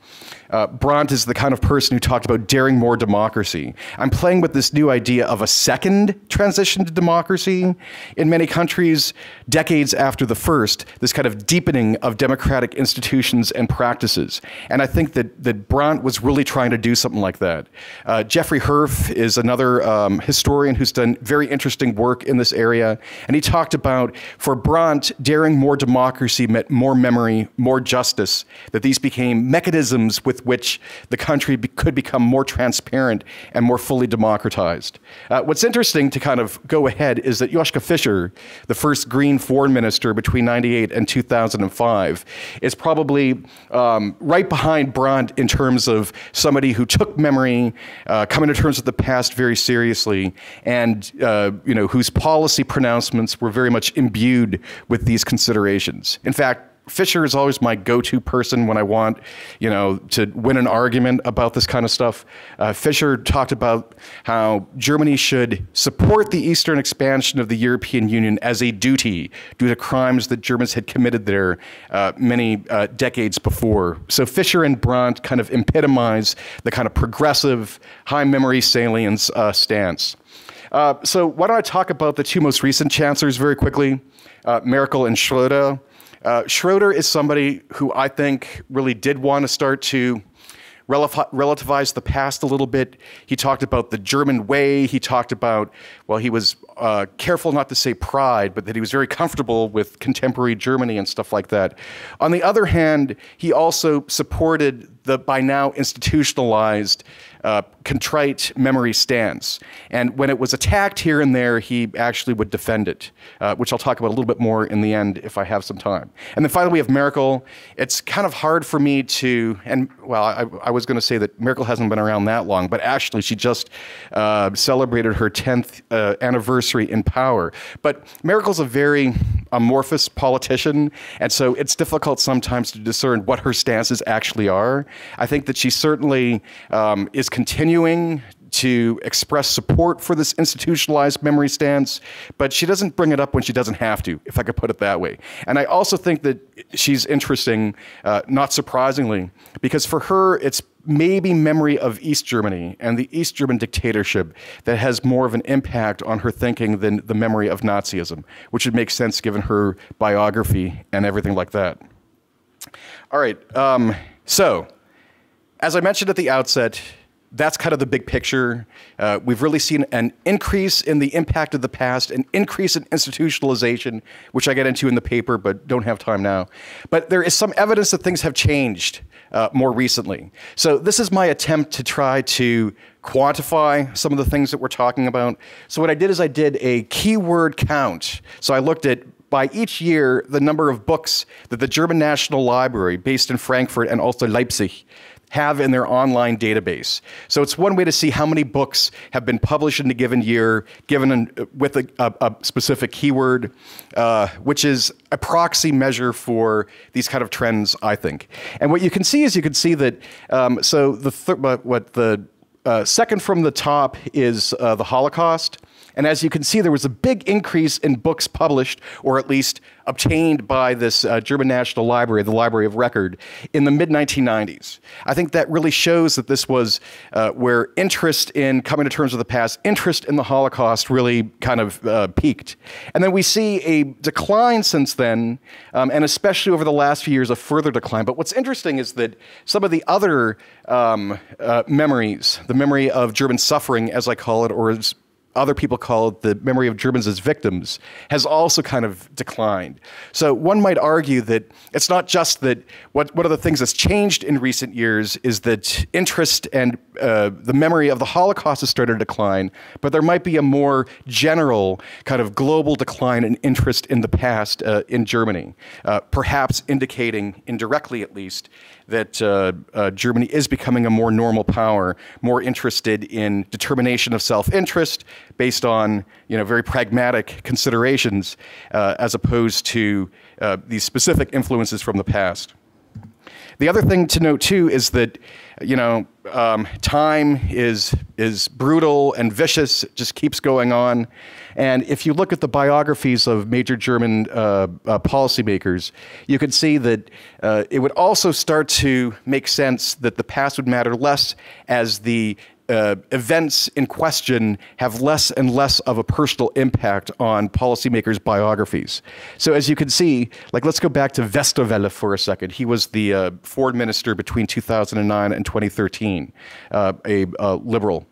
Uh, Brandt is the kind of person who talked about daring more democracy. I'm playing with this new idea of a second transition to democracy in many countries, decades after the first, this kind of deepening of democratic institutions and practices. And I think that, that Brandt was really trying to do something like that. Uh, Jeffrey Herf is another um, historian who's done very interesting work in this area. And he talked about for Brandt, daring more democracy meant more memory, more justice, that these became mechanisms with which the country be could become more transparent and more fully democratized. Uh, what's interesting to kind of go ahead is that Joschka Fischer, the first Green foreign minister between 98 and 2005, is probably um, right behind Brandt in terms of somebody who took memory, uh, coming to terms with the past very seriously, and uh, you know whose policy pronouncements were very much imbued with these considerations. In fact, Fischer is always my go-to person when I want, you know, to win an argument about this kind of stuff. Uh, Fischer talked about how Germany should support the eastern expansion of the European Union as a duty due to crimes that Germans had committed there uh, many uh, decades before. So Fischer and Brandt kind of epitomize the kind of progressive, high memory salience uh, stance. Uh, so why don't I talk about the two most recent chancellors very quickly, uh, Merkel and Schroeder. Uh, Schroeder is somebody who I think really did want to start to relativize the past a little bit. He talked about the German way. He talked about, well, he was uh, careful not to say pride, but that he was very comfortable with contemporary Germany and stuff like that. On the other hand, he also supported the by now institutionalized uh, contrite memory stance. And when it was attacked here and there, he actually would defend it, uh, which I'll talk about a little bit more in the end if I have some time. And then finally, we have Merkel. It's kind of hard for me to, and well, I, I was going to say that Merkel hasn't been around that long, but actually, she just uh, celebrated her 10th uh, anniversary in power. But Merkel's a very amorphous politician, and so it's difficult sometimes to discern what her stances actually are. I think that she certainly um, is continuing to express support for this institutionalized memory stance, but she doesn't bring it up when she doesn't have to, if I could put it that way. And I also think that she's interesting, uh, not surprisingly, because for her, it's maybe memory of East Germany and the East German dictatorship that has more of an impact on her thinking than the memory of Nazism, which would make sense given her biography and everything like that. All right, um, so as I mentioned at the outset, that's kind of the big picture. Uh, we've really seen an increase in the impact of the past, an increase in institutionalization, which I get into in the paper, but don't have time now. But there is some evidence that things have changed uh, more recently. So this is my attempt to try to quantify some of the things that we're talking about. So what I did is I did a keyword count. So I looked at by each year the number of books that the German National Library, based in Frankfurt and also Leipzig, have in their online database. So it's one way to see how many books have been published in a given year, given an, with a, a, a, specific keyword, uh, which is a proxy measure for these kind of trends, I think. And what you can see is you can see that, um, so the what the uh, second from the top is uh, the Holocaust. And as you can see, there was a big increase in books published, or at least obtained by this uh, German National Library, the Library of Record, in the mid 1990s. I think that really shows that this was uh, where interest in coming to terms with the past, interest in the Holocaust really kind of uh, peaked. And then we see a decline since then, um, and especially over the last few years, a further decline. But what's interesting is that some of the other um, uh, memories, the memory of German suffering, as I call it, or as other people call it the memory of Germans as victims, has also kind of declined. So one might argue that it's not just that what, one of the things that's changed in recent years is that interest and uh, the memory of the Holocaust has started to decline, but there might be a more general kind of global decline in interest in the past uh, in Germany, uh, perhaps indicating, indirectly at least, that uh, uh, Germany is becoming a more normal power, more interested in determination of self-interest based on you know very pragmatic considerations, uh, as opposed to uh, these specific influences from the past. The other thing to note too is that, you know, um, time is is brutal and vicious. It just keeps going on. And if you look at the biographies of major German uh, uh, policymakers, you can see that uh, it would also start to make sense that the past would matter less as the uh, events in question have less and less of a personal impact on policymakers' biographies. So as you can see, like let's go back to Westerwelle for a second. He was the uh, foreign minister between 2009 and 2013, uh, a liberal.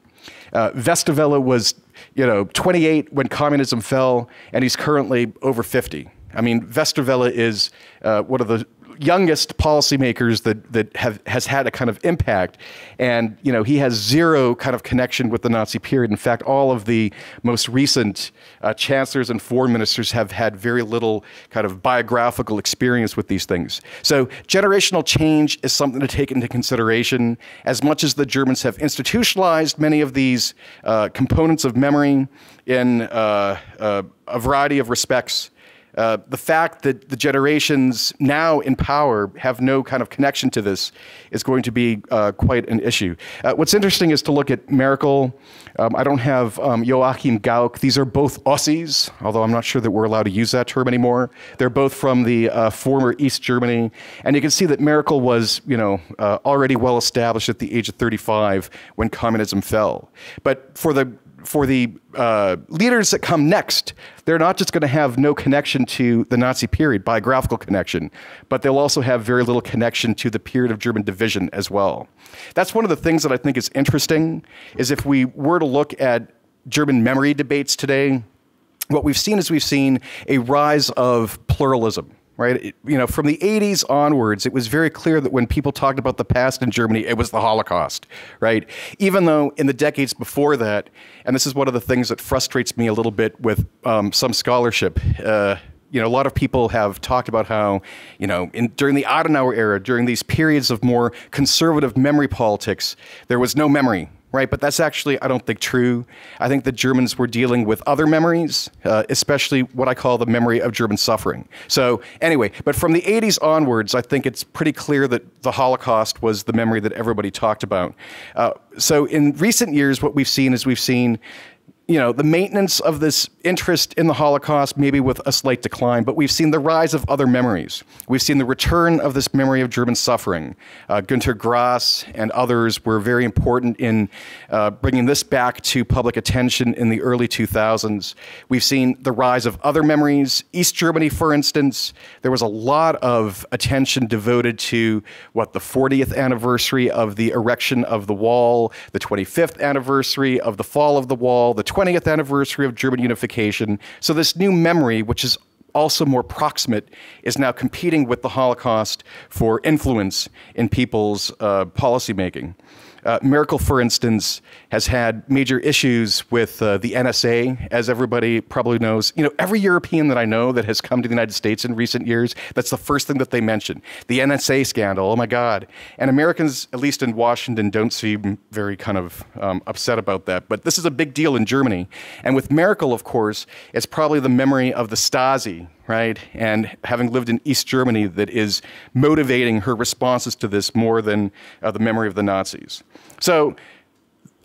Uh, was, you know, 28 when communism fell, and he's currently over 50. I mean, Westerwelle is uh, one of the youngest policymakers that that have has had a kind of impact, and you know he has zero kind of connection with the Nazi period. In fact, all of the most recent uh, chancellors and foreign ministers have had very little kind of biographical experience with these things. So generational change is something to take into consideration. As much as the Germans have institutionalized many of these uh, components of memory in uh, uh a variety of respects. Uh, the fact that the generations now in power have no kind of connection to this is going to be uh, quite an issue. Uh, what's interesting is to look at Merkel. Um, I don't have um, Joachim Gauck. These are both Ossis, although I'm not sure that we're allowed to use that term anymore. They're both from the uh, former East Germany, and you can see that Merkel was, you know, uh, already well established at the age of 35 when communism fell. But for the for the uh, leaders that come next, they're not just going to have no connection to the Nazi period, biographical connection, but they'll also have very little connection to the period of German division as well. That's one of the things that I think is interesting, is if we were to look at German memory debates today, what we've seen is we've seen a rise of pluralism right? It, you know, from the 80s onwards, it was very clear that when people talked about the past in Germany, it was the Holocaust, right? Even though in the decades before that, and this is one of the things that frustrates me a little bit with um, some scholarship. Uh, you know, a lot of people have talked about how, you know, in, during the Adenauer era, during these periods of more conservative memory politics, there was no memory right? But that's actually, I don't think, true. I think the Germans were dealing with other memories, uh, especially what I call the memory of German suffering. So, anyway, but from the 80s onwards, I think it's pretty clear that the Holocaust was the memory that everybody talked about. Uh, so, in recent years, what we've seen is we've seen you know, the maintenance of this interest in the Holocaust, maybe with a slight decline, but we've seen the rise of other memories. We've seen the return of this memory of German suffering. Uh, Günter Grass and others were very important in uh, bringing this back to public attention in the early 2000s. We've seen the rise of other memories. East Germany, for instance, there was a lot of attention devoted to what the 40th anniversary of the erection of the wall, the 25th anniversary of the fall of the wall, the 20th anniversary of German unification. So, this new memory, which is also more proximate, is now competing with the Holocaust for influence in people's uh, policymaking. Uh, Merkel, for instance, has had major issues with uh, the NSA, as everybody probably knows. You know, every European that I know that has come to the United States in recent years, that's the first thing that they mention. The NSA scandal, oh my God. And Americans, at least in Washington, don't seem very kind of um, upset about that. But this is a big deal in Germany. And with Merkel, of course, it's probably the memory of the Stasi, right? And having lived in East Germany, that is motivating her responses to this more than uh, the memory of the Nazis. So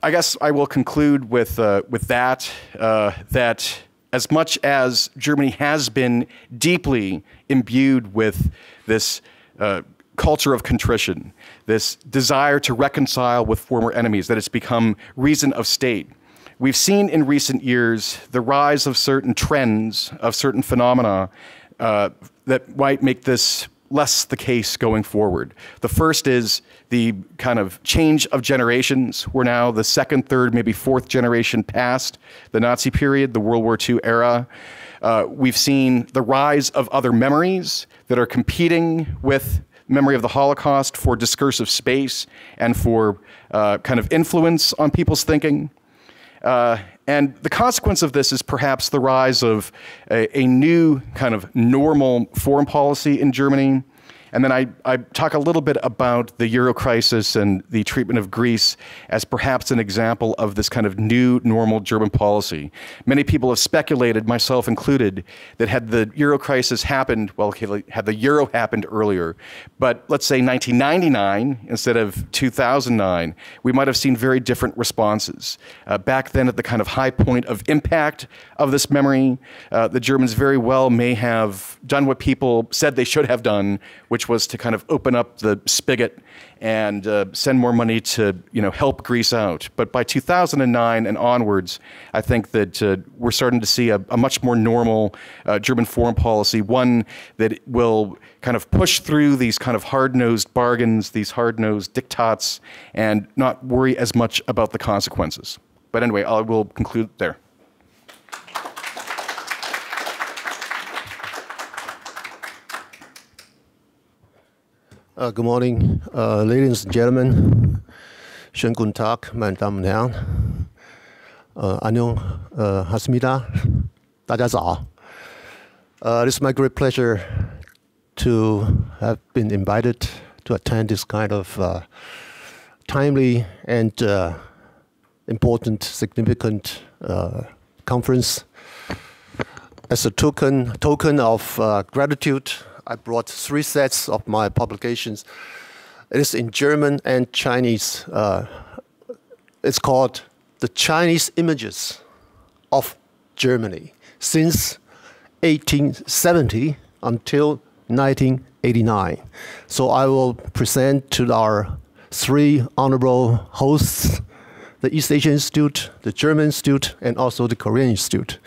I guess I will conclude with, uh, with that, uh, that as much as Germany has been deeply imbued with this uh, culture of contrition, this desire to reconcile with former enemies, that it's become reason of state. We've seen in recent years the rise of certain trends, of certain phenomena uh, that might make this less the case going forward. The first is the kind of change of generations. We're now the second, third, maybe fourth generation past the Nazi period, the World War II era. Uh, we've seen the rise of other memories that are competing with memory of the Holocaust for discursive space and for uh, kind of influence on people's thinking. Uh, and the consequence of this is perhaps the rise of a, a, new kind of normal foreign policy in Germany and then I, I talk a little bit about the euro crisis and the treatment of Greece as perhaps an example of this kind of new normal German policy. Many people have speculated, myself included, that had the euro crisis happened, well, had the euro happened earlier, but let's say 1999 instead of 2009, we might have seen very different responses. Uh, back then, at the kind of high point of impact of this memory, uh, the Germans very well may have done what people said they should have done, which which was to kind of open up the spigot and uh, send more money to you know help Greece out. But by 2009 and onwards, I think that uh, we're starting to see a, a much more normal uh, German foreign policy, one that will kind of push through these kind of hard-nosed bargains, these hard-nosed diktats, and not worry as much about the consequences. But anyway, I will conclude there. Uh, good morning, uh, ladies and gentlemen. Schönen guten Tag, meine Damen und Herren. Uh, 안녕, uh, hasmida, 大家早. Uh, it's my great pleasure to have been invited to attend this kind of uh, timely and uh, important, significant uh, conference. As a token, token of uh, gratitude I brought three sets of my publications. It is in German and Chinese. Uh, it's called "The Chinese Images of Germany since 1870 until 1989." So I will present to our three honorable hosts: the East Asian Institute, the German Institute, and also the Korean Institute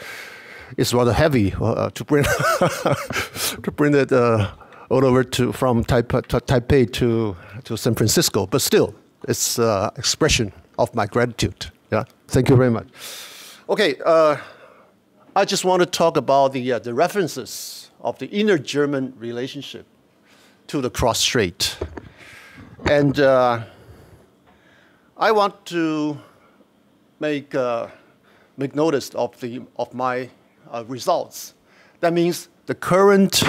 it's rather heavy uh, to bring <laughs> to bring it uh, all over to from Taipei to to San Francisco. But still, it's uh, expression of my gratitude. Yeah, thank you very much. Okay, uh, I just want to talk about the uh, the references of the inner German relationship to the cross strait, and uh, I want to make make notice of the of my uh, results. That means the current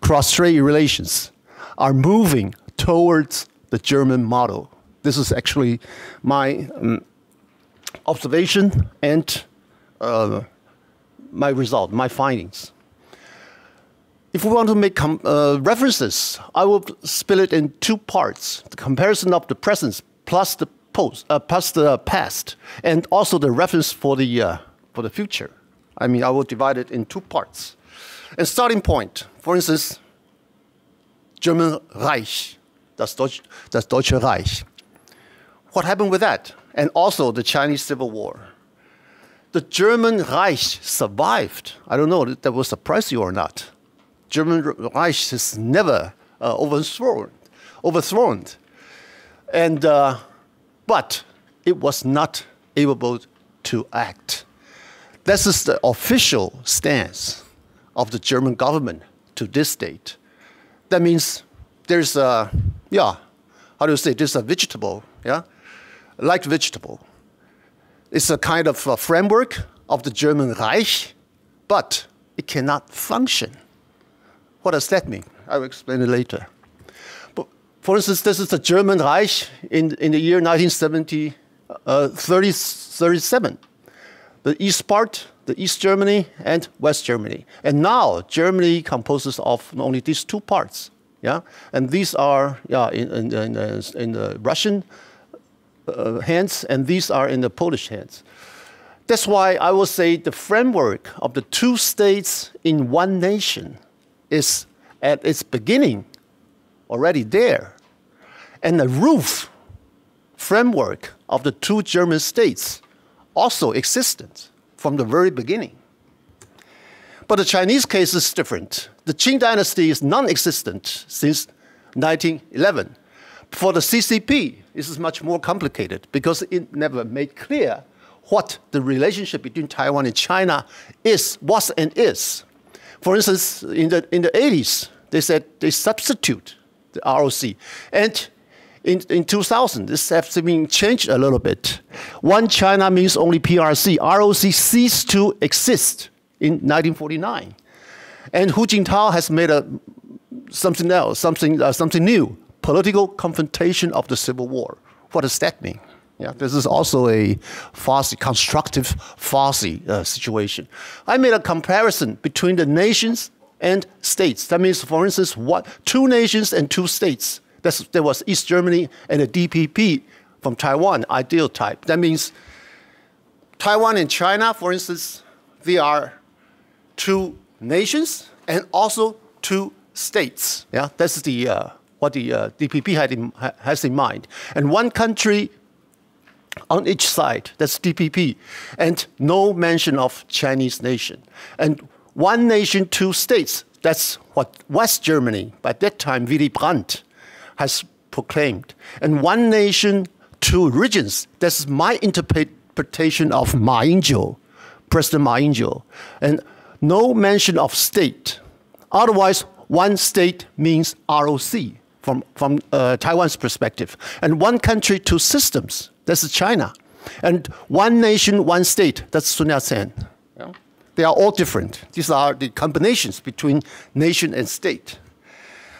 cross-strait relations are moving towards the German model. This is actually my um, observation and uh, my result, my findings. If we want to make uh, references, I will split it in two parts: the comparison of the present plus the post, uh, plus the past, and also the reference for the uh, for the future. I mean, I will divide it in two parts. And starting point, for instance, German Reich, das, Deutsch, das Deutsche Reich. What happened with that? And also the Chinese Civil War. The German Reich survived. I don't know if that will surprise you or not. German Reich is never uh, overthrown, overthrown. And, uh, but it was not able to act. This is the official stance of the German government to this date. That means there's a, yeah, how do you say, there's a vegetable, yeah, like vegetable. It's a kind of a framework of the German Reich, but it cannot function. What does that mean? I will explain it later. But for instance, this is the German Reich in, in the year 1970, uh, 30, 37 the east part, the East Germany and West Germany. And now Germany composes of only these two parts. Yeah, and these are yeah in in, in, in the Russian uh, hands, and these are in the Polish hands. That's why I will say the framework of the two states in one nation is at its beginning already there, and the roof framework of the two German states also existent from the very beginning. But the Chinese case is different. The Qing dynasty is non existent since 1911. For the CCP, this is much more complicated because it never made clear what the relationship between Taiwan and China is, was, and is. For instance, in the, in the 80s, they said they substitute the ROC. And in, in 2000, this has been changed a little bit. One China means only PRC. ROC ceased to exist in 1949. And Hu Jintao has made a, something else, something, uh, something new, political confrontation of the Civil War. What does that mean? Yeah, this is also a FASI, constructive FASI uh, situation. I made a comparison between the nations and states. That means, for instance, what two nations and two states. That's, there was East Germany and the DPP from Taiwan, ideal type. That means Taiwan and China, for instance, they are two nations and also two states. Yeah, that's the uh, what the uh, DPP had in, has in mind. And one country on each side, that's DPP, and no mention of Chinese nation. And one nation, two states, that's what West Germany, by that time Willy Brandt, has proclaimed. And one nation, two regions. That's my interpretation of Ma Ying-jeou, President Ma Ying-jeou. And no mention of state. Otherwise, one state means ROC from, from uh, Taiwan's perspective. And one country, two systems. That's China. And one nation, one state. That's Sun Yat-sen. Yeah. They are all different. These are the combinations between nation and state.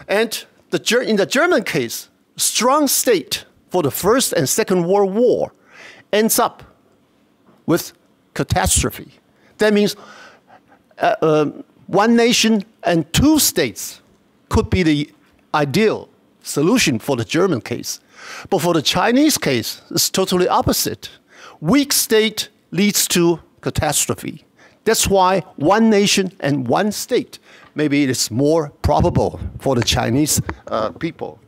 And the, in the German case, strong state for the First and Second World War ends up with catastrophe. That means uh, uh, one nation and two states could be the ideal solution for the German case. But for the Chinese case, it's totally opposite. Weak state leads to catastrophe. That's why one nation and one state, maybe it is more probable for the Chinese uh, people.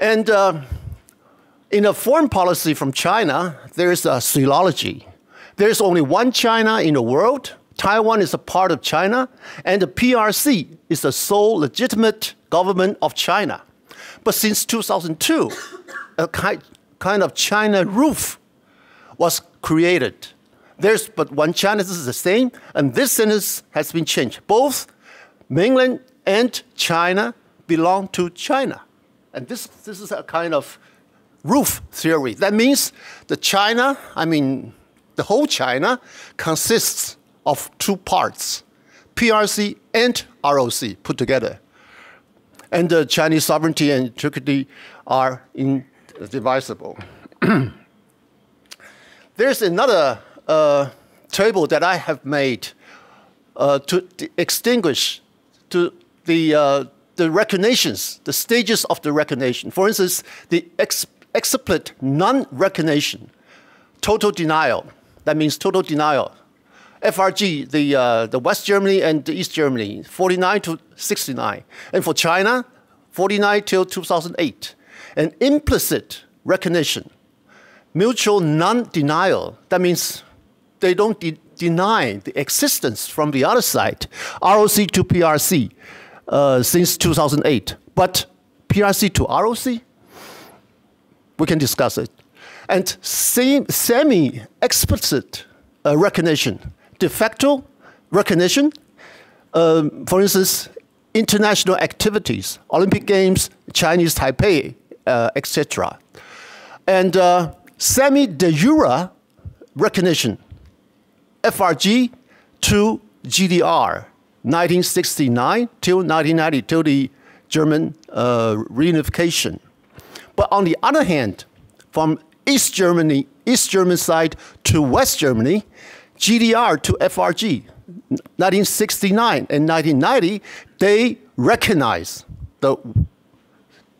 And uh, in a foreign policy from China, there's a philology. There's only one China in the world. Taiwan is a part of China, and the PRC is the sole legitimate government of China. But since 2002, a kind of China roof was created. There's but one China, this is the same, and this sentence has been changed. Both mainland and China belong to China. And this, this is a kind of roof theory. That means the China, I mean, the whole China consists of two parts, PRC and ROC put together. And the Chinese sovereignty and integrity are indivisible. <clears throat> There's another uh, table that I have made uh, to extinguish to the, uh, the recognitions, the stages of the recognition. For instance, the ex explicit non-recognition, total denial. That means total denial. FRG, the, uh, the West Germany and the East Germany, 49 to 69. And for China, 49 till 2008. An implicit recognition, mutual non-denial. That means they don't de deny the existence from the other side. ROC to PRC uh, since 2008. But PRC to ROC, we can discuss it. And semi-explicit uh, recognition, de facto recognition, um, for instance, international activities, Olympic Games, Chinese Taipei, uh, etc. And uh, semi-de jure recognition, FRG to GDR, 1969 till 1990, till the German uh, reunification. But on the other hand, from East Germany, East German side to West Germany, GDR to FRG, 1969 and 1990, they recognize the,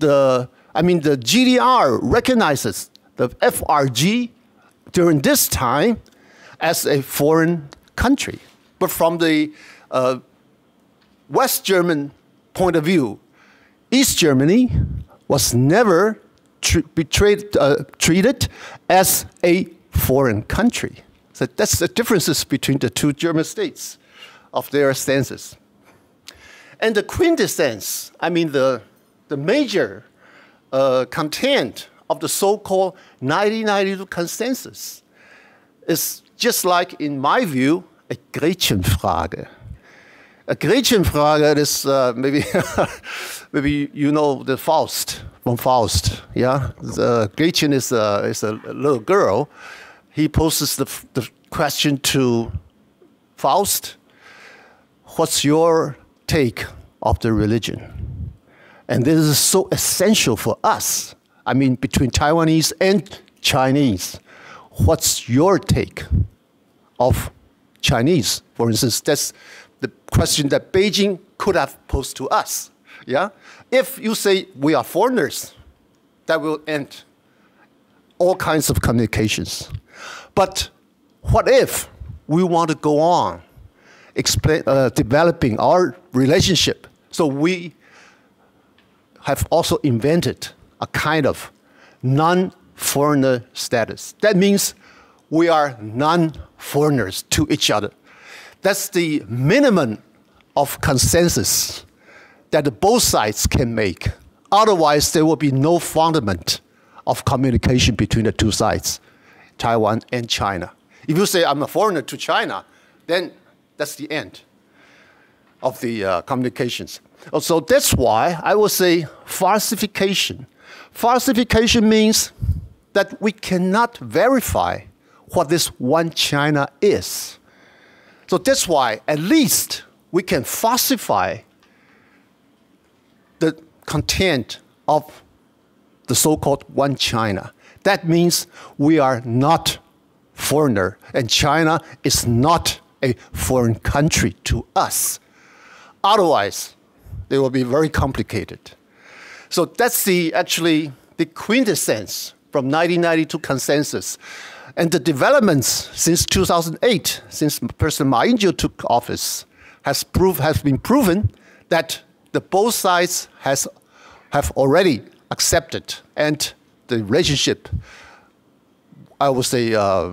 the I mean, the GDR recognizes the FRG during this time as a foreign country. But from the uh, West German point of view, East Germany was never betrayed, uh, treated as a foreign country. So that's the differences between the two German states of their stances. And the quintessence, I mean the, the major uh, content of the so-called 1992 consensus is just like, in my view, a Gretchenfrage. A Gretchenfrage is uh, maybe, <laughs> maybe you know the Faust, from Faust, yeah? The Gretchen is a, is a little girl. He poses the, the question to Faust, what's your take of the religion? And this is so essential for us. I mean, between Taiwanese and Chinese. What's your take of Chinese? For instance, that's the question that Beijing could have posed to us. Yeah? If you say we are foreigners, that will end all kinds of communications. But what if we want to go on explain, uh, developing our relationship? So we have also invented a kind of non-foreigner status. That means we are non-foreigners to each other. That's the minimum of consensus that both sides can make. Otherwise, there will be no fundament of communication between the two sides, Taiwan and China. If you say, I'm a foreigner to China, then that's the end of the uh, communications. So that's why I would say falsification. Falsification means that we cannot verify what this one China is. So that's why at least we can falsify the content of the so-called one China. That means we are not foreigner and China is not a foreign country to us. Otherwise, they will be very complicated. So that's the actually the quintessence from 1992 consensus. And the developments since 2008, since President Ma Ying-jeou took office, has, proved, has been proven that the both sides has, have already accepted and the relationship, I would say, uh,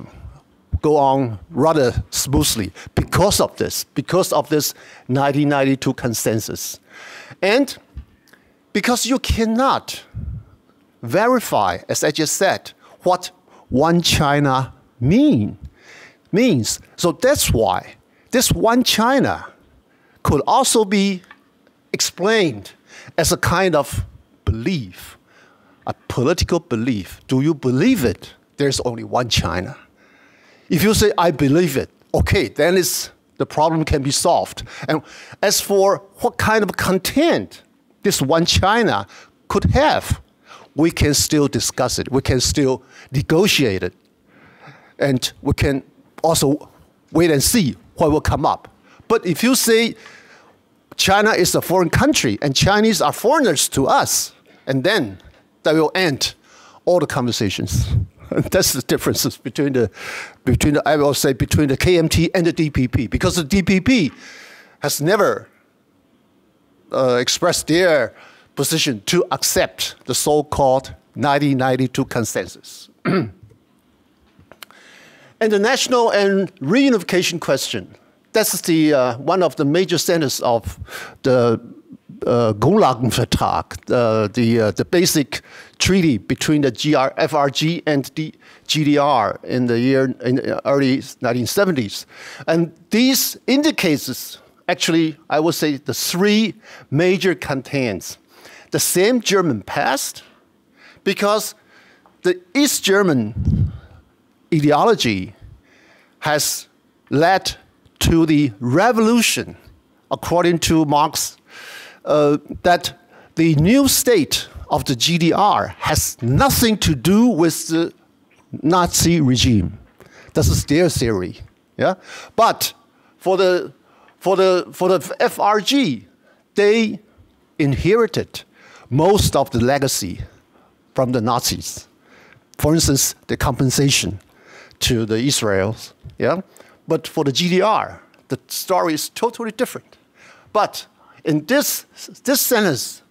go on rather smoothly because of this, because of this 1992 consensus. And because you cannot verify, as I just said, what one China mean, means. So that's why this one China could also be explained as a kind of belief, a political belief. Do you believe it? There's only one China. If you say, I believe it, okay, then it's, the problem can be solved. And as for what kind of content this one China could have, we can still discuss it. We can still negotiate it. And we can also wait and see what will come up. But if you say China is a foreign country and Chinese are foreigners to us, and then that will end all the conversations. <laughs> That's the differences between the, between the, I will say, between the KMT and the DPP, because the DPP has never uh, expressed their position to accept the so-called 1992 consensus. <clears throat> and the national and reunification question, that's the, uh, one of the major centers of the uh, Grundlagenvertrag, uh, the, uh, the basic treaty between the GR, FRG and the GDR in the year in the early 1970s. And these indicates actually, I would say, the three major contents the same German past, because the East German ideology has led to the revolution, according to Marx, uh, that the new state of the GDR has nothing to do with the Nazi regime. This is their theory. Yeah? But for the, for the, for the FRG, they inherited most of the legacy from the Nazis. For instance, the compensation to the Israels. Yeah? But for the GDR, the story is totally different. But in this, this sentence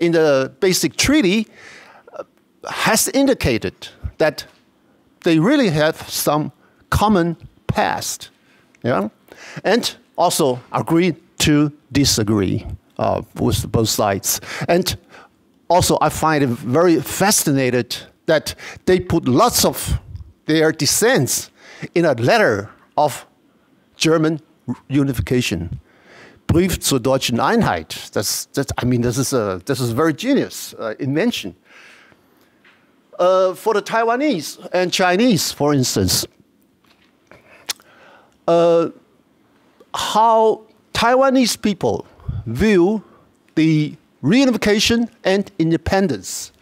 in the basic treaty uh, has indicated that they really have some common past. Yeah? And also agreed to disagree uh, with both sides. And also, I find it very fascinating that they put lots of their dissents in a letter of German unification. Brief zur deutschen Einheit. That's, that's, I mean, this is a, this is very genius uh, invention. Uh, for the Taiwanese and Chinese, for instance, uh, how Taiwanese people view the reunification and independence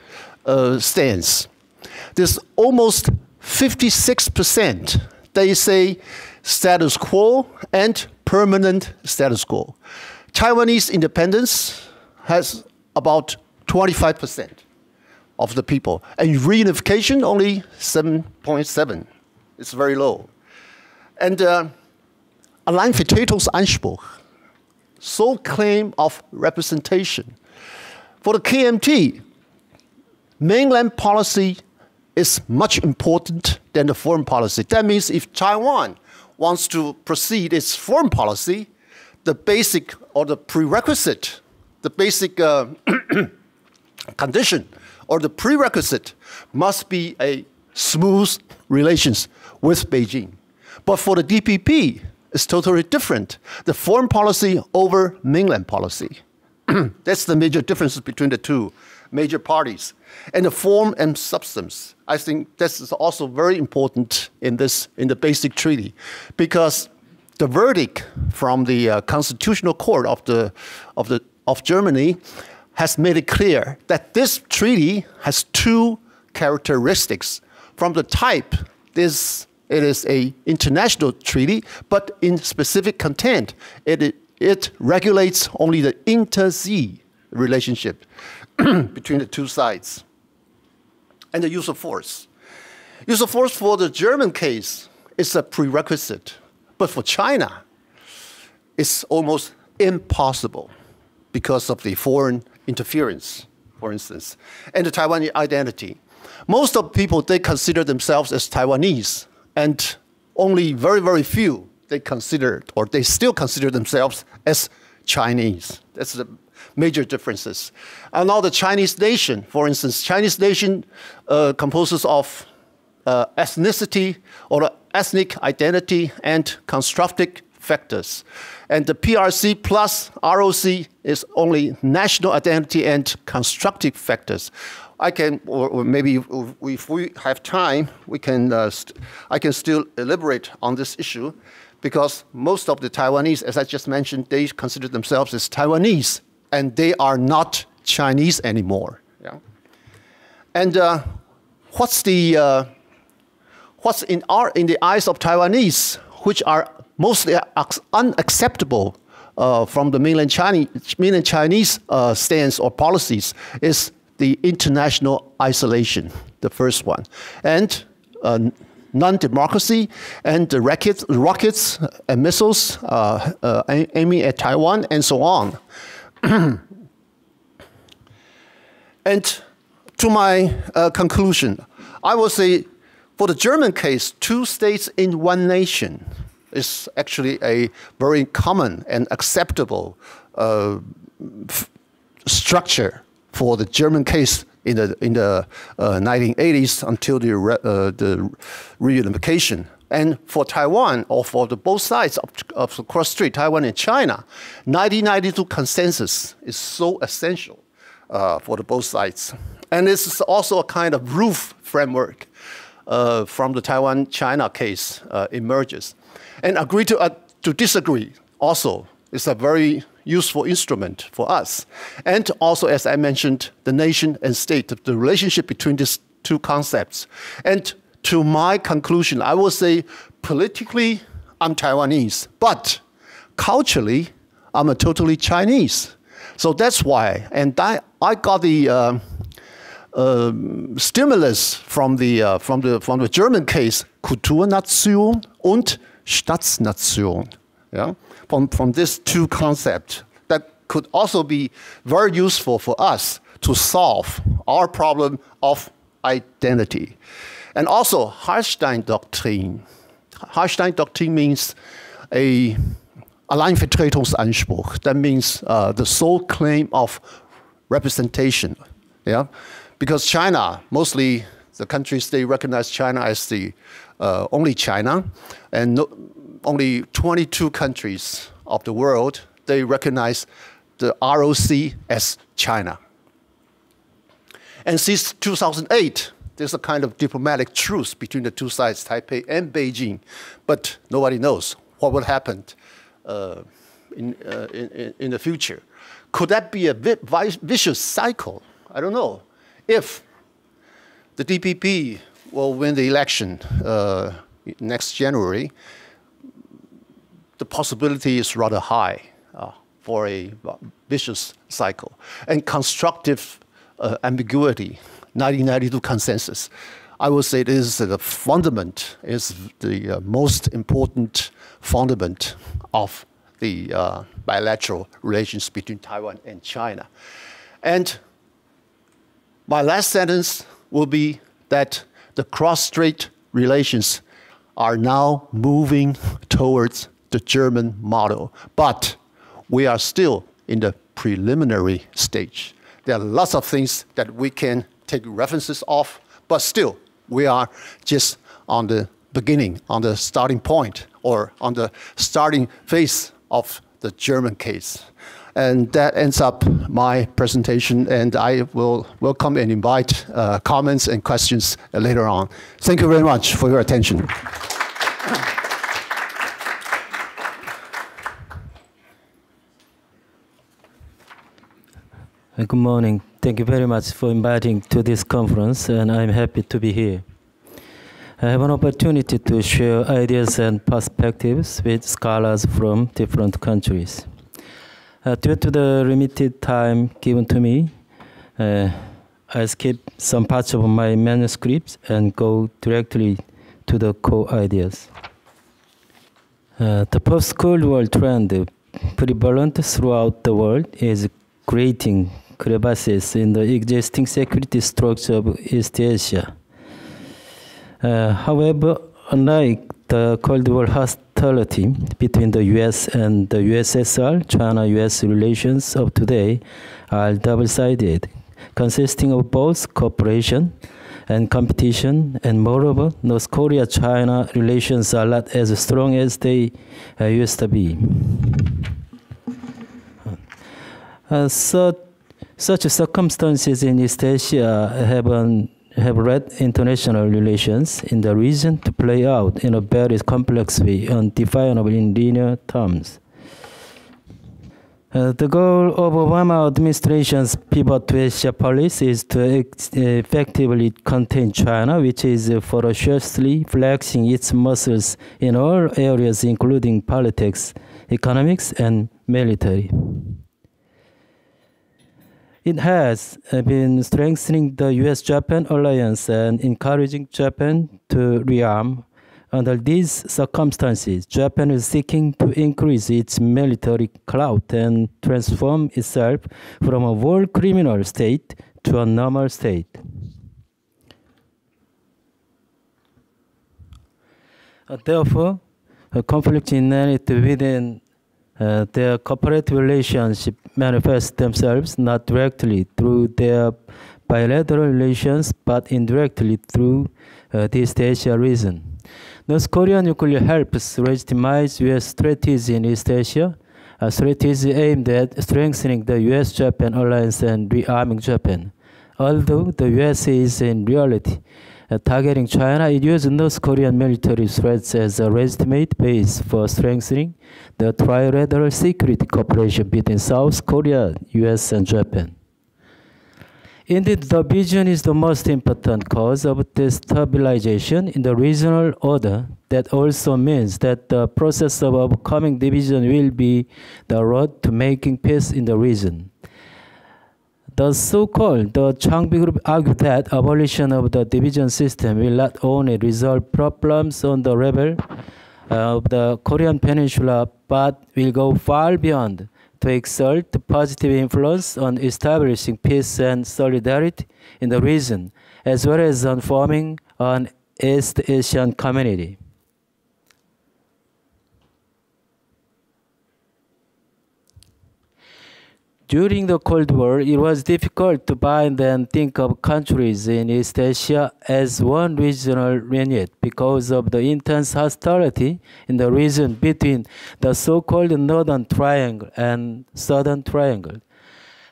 uh, stance. There's almost 56%. They say status quo and permanent status quo. Taiwanese independence has about 25% of the people, and reunification only 7.7. It's very low. And uh, allein Vertretungsanspruch, sole claim of representation, for the KMT, mainland policy is much important than the foreign policy. That means if Taiwan wants to proceed its foreign policy, the basic or the prerequisite, the basic uh, <clears throat> condition or the prerequisite must be a smooth relations with Beijing. But for the DPP, it's totally different. The foreign policy over mainland policy. <clears throat> That's the major differences between the two major parties. And the form and substance, I think this is also very important in this in the basic treaty, because the verdict from the uh, constitutional court of the of the of Germany has made it clear that this treaty has two characteristics. From the type, this It is a international treaty, but in specific content, it, it, it regulates only the inter-sea relationship <clears throat> between the two sides and the use of force. Use of force for the German case is a prerequisite, but for China, it's almost impossible because of the foreign interference, for instance, and the Taiwan identity. Most of people, they consider themselves as Taiwanese, and only very, very few, they consider, or they still consider themselves as Chinese. That's the major differences. And now the Chinese nation, for instance, Chinese nation uh, composes of uh, ethnicity or ethnic identity and constructive factors. And the PRC plus ROC is only national identity and constructive factors. I can, or, maybe if, if, we have time, we can, uh, I can still elaborate on this issue because most of the Taiwanese, as I just mentioned, they consider themselves as Taiwanese and they are not Chinese anymore. Yeah? And uh, what's the, uh, what's in, our, in the eyes of Taiwanese, which are mostly unacceptable uh, from the mainland Chinese, mainland Chinese uh, stance or policies is the international isolation, the first one, and uh, non-democracy, and the rockets, rockets and missiles uh, uh, aiming at Taiwan, and so on. <clears throat> and to my uh, conclusion, I will say, for the German case, two states in one nation is actually a very common and acceptable uh, structure for the German case in the in the uh, 1980s until the uh, the reunification. And for Taiwan, or for the both sides of, of the cross strait, Taiwan and China, 1992 consensus is so essential uh, for the both sides. And this is also a kind of roof framework uh, from the Taiwan-China case uh, emerges. And agree to, uh, to disagree also is a very useful instrument for us. And also, as I mentioned, the nation and state, the relationship between these two concepts. And to my conclusion, I will say politically, I'm Taiwanese, but culturally, I'm a totally Chinese. So that's why. And I, I got the uh, uh, stimulus from the, uh, from, the, from the German case, Kulturnation und Staatsnation. Yeah? From, from these two concepts that could also be very useful for us to solve our problem of identity. And also, Hallstein Doctrine. Hallstein Doctrine means a Alleinvertretungsanspruch. That means uh, the sole claim of representation. Yeah, because China, mostly the countries they recognize China as the uh, only China, and no, only 22 countries of the world they recognize the ROC as China. And since 2008, there's a kind of diplomatic truce between the two sides, Taipei and Beijing, but nobody knows what will happen uh, in, uh, in, in the future. Could that be a vicious cycle? I don't know. If the DPP will win the election uh, next January, the possibility is rather high uh, for a vicious cycle. And constructive uh, ambiguity 1992 consensus. I would say this is the fundament, is the uh, most important fundament of the uh, bilateral relations between Taiwan and China. And my last sentence will be that the cross-strait relations are now moving towards the German model, but we are still in the preliminary stage. There are lots of things that we can take references of, but still, we are just on the beginning, on the starting point, or on the starting phase of the German case. And that ends up my presentation, and I will welcome and invite uh, comments and questions later on. Thank you very much for your attention. Good morning. Thank you very much for inviting to this conference, and I'm happy to be here. I have an opportunity to share ideas and perspectives with scholars from different countries. Uh, due to the limited time given to me, uh, I skip some parts of my manuscripts and go directly to the core ideas. Uh, the post-Cold War trend prevalent throughout the world is creating crevices in the existing security structure of East Asia. Uh, however, unlike the Cold War hostility between the US and the USSR, China-US relations of today are double-sided, consisting of both cooperation and competition, and moreover, North Korea-China relations are not as strong as they uh, used to be. Uh, such circumstances in East Asia have, an, have led international relations in the region to play out in a very complex way, undefinable in linear terms. Uh, the goal of Obama administration's pivot to Asia policy is to effectively contain China, which is ferociously flexing its muscles in all areas, including politics, economics, and military. It has uh, been strengthening the US-Japan alliance and encouraging Japan to rearm under these circumstances, Japan is seeking to increase its military clout and transform itself from a war criminal state to a normal state. Therefore, a conflict in inherent within uh, their corporate relationship manifest themselves not directly through their bilateral relations, but indirectly through uh, the East Asia region. North Korea nuclear helps legitimize U.S. strategy in East Asia, a strategy aimed at strengthening the U.S.-Japan alliance and rearming Japan. Although the U.S. is in reality targeting China, it uses North Korean military threats as a legitimate base for strengthening the trilateral security cooperation between South Korea, U.S., and Japan. Indeed, the vision is the most important cause of destabilization in the regional order. That also means that the process of upcoming division will be the road to making peace in the region. The so-called the Changbi group argue that abolition of the division system will not only resolve problems on the level uh, of the Korean Peninsula, but will go far beyond to exert positive influence on establishing peace and solidarity in the region, as well as on forming an East Asian community. During the Cold War, it was difficult to bind and think of countries in East Asia as one regional unit because of the intense hostility in the region between the so-called Northern Triangle and Southern Triangle.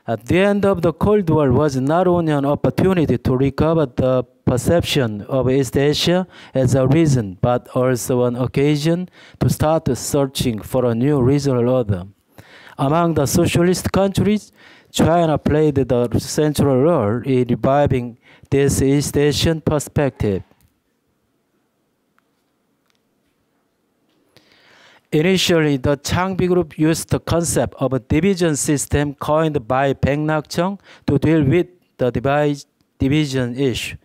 At the end of the Cold War was not only an opportunity to recover the perception of East Asia as a region, but also an occasion to start searching for a new regional order. Among the socialist countries, China played the central role in reviving this East Asian perspective. Initially, the Changbi group used the concept of a division system coined by Paik Nak Chung to deal with the divide, division issue.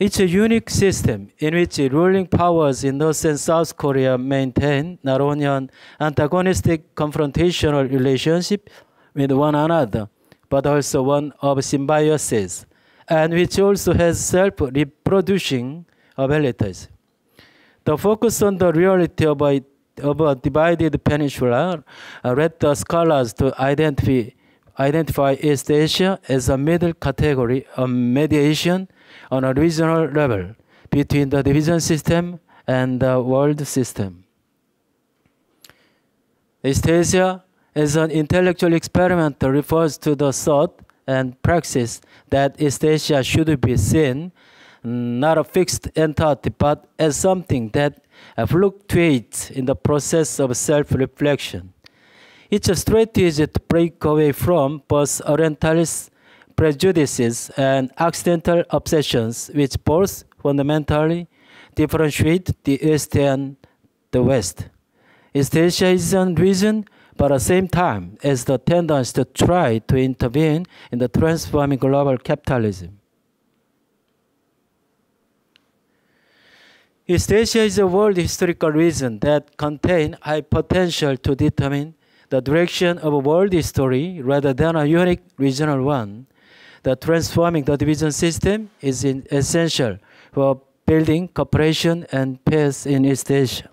It's a unique system in which ruling powers in North and South Korea maintain not only an antagonistic confrontational relationship with one another, but also one of symbiosis, and which also has self-reproducing abilities. The focus on the reality of a, of a divided peninsula led the scholars to identify, identify East Asia as a middle category of mediation on a regional level between the division system and the world system. East Asia as an intellectual experiment refers to the thought and praxis that East Asia should be seen not a fixed entity, but as something that uh, fluctuates in the process of self-reflection. It's a strategy to break away from both Orientalist prejudices and Occidental obsessions which both fundamentally differentiate the East and the West. East Asia is a region, but at the same time, as the tendency to try to intervene in the transforming global capitalism. East Asia is a world historical region that contains high potential to determine the direction of world history rather than a unique regional one. The transforming the division system is essential for building cooperation and peace in East Asia.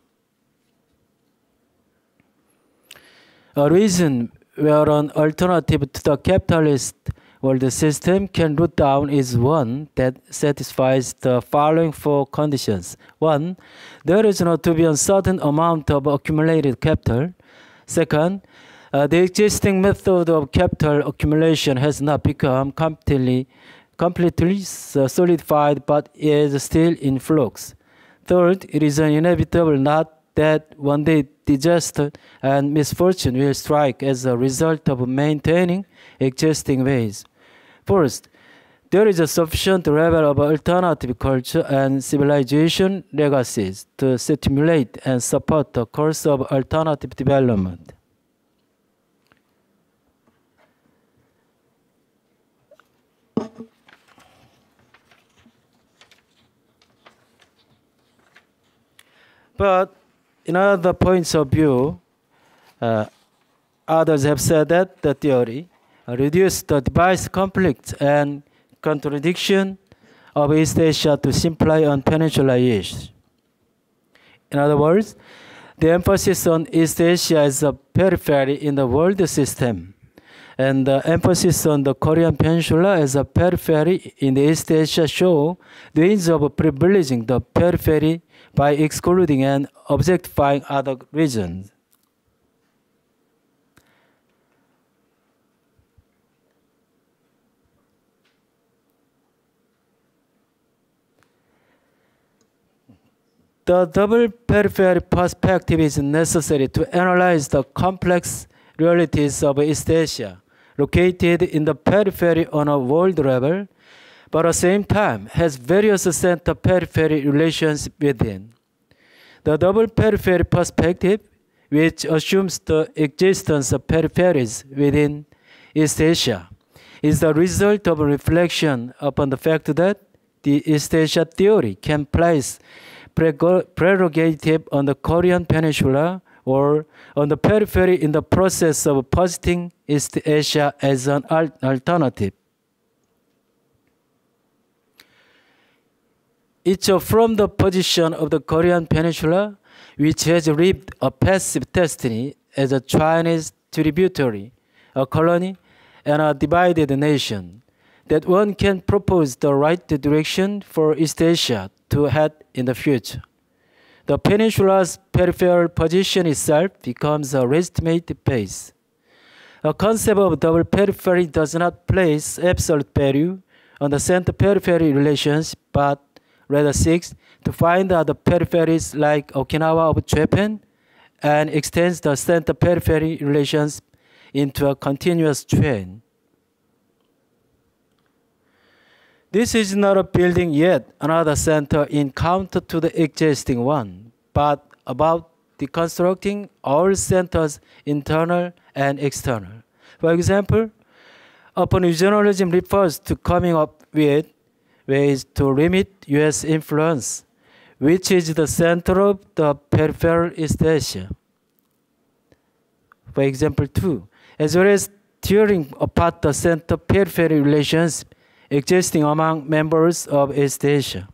A reason where an alternative to the capitalist world system can root down is one that satisfies the following four conditions. One, there is not to be a certain amount of accumulated capital. Second, uh, the existing method of capital accumulation has not become completely, completely solidified but is still in flux. Third, it is an inevitable not that one day disaster and misfortune will strike as a result of maintaining existing ways. First, there is a sufficient level of alternative culture and civilization legacies to stimulate and support the course of alternative development. But in other points of view, uh, others have said that the theory reduces the device conflict and contradiction of East Asia to simply on peninsula. In other words, the emphasis on East Asia as a periphery in the world system, and the emphasis on the Korean Peninsula as a periphery in the East Asia show the means of privileging the periphery by excluding and objectifying other regions. The double periphery perspective is necessary to analyze the complex realities of East Asia, located in the periphery on a world level, but at the same time has various center periphery relations within. The double periphery perspective, which assumes the existence of peripheries within East Asia, is the result of a reflection upon the fact that the East Asia theory can place prerogative on the Korean Peninsula or on the periphery in the process of positing East Asia as an alternative. It's from the position of the Korean Peninsula, which has lived a passive destiny as a Chinese tributary, a colony, and a divided nation, that one can propose the right direction for East Asia to head in the future. The peninsula's peripheral position itself becomes a legitimate base. A concept of double periphery does not place absolute value on the center periphery relations, but rather seeks to find other peripheries like Okinawa of Japan and extends the center periphery relations into a continuous chain. This is not a building yet another center in counter to the existing one, but about deconstructing all centers, internal and external. For example, open regionalism refers to coming up with ways to limit U.S. influence, which is the center of the peripheral East Asia. For example, two, as well as tearing apart the center periphery relations existing among members of East Asia.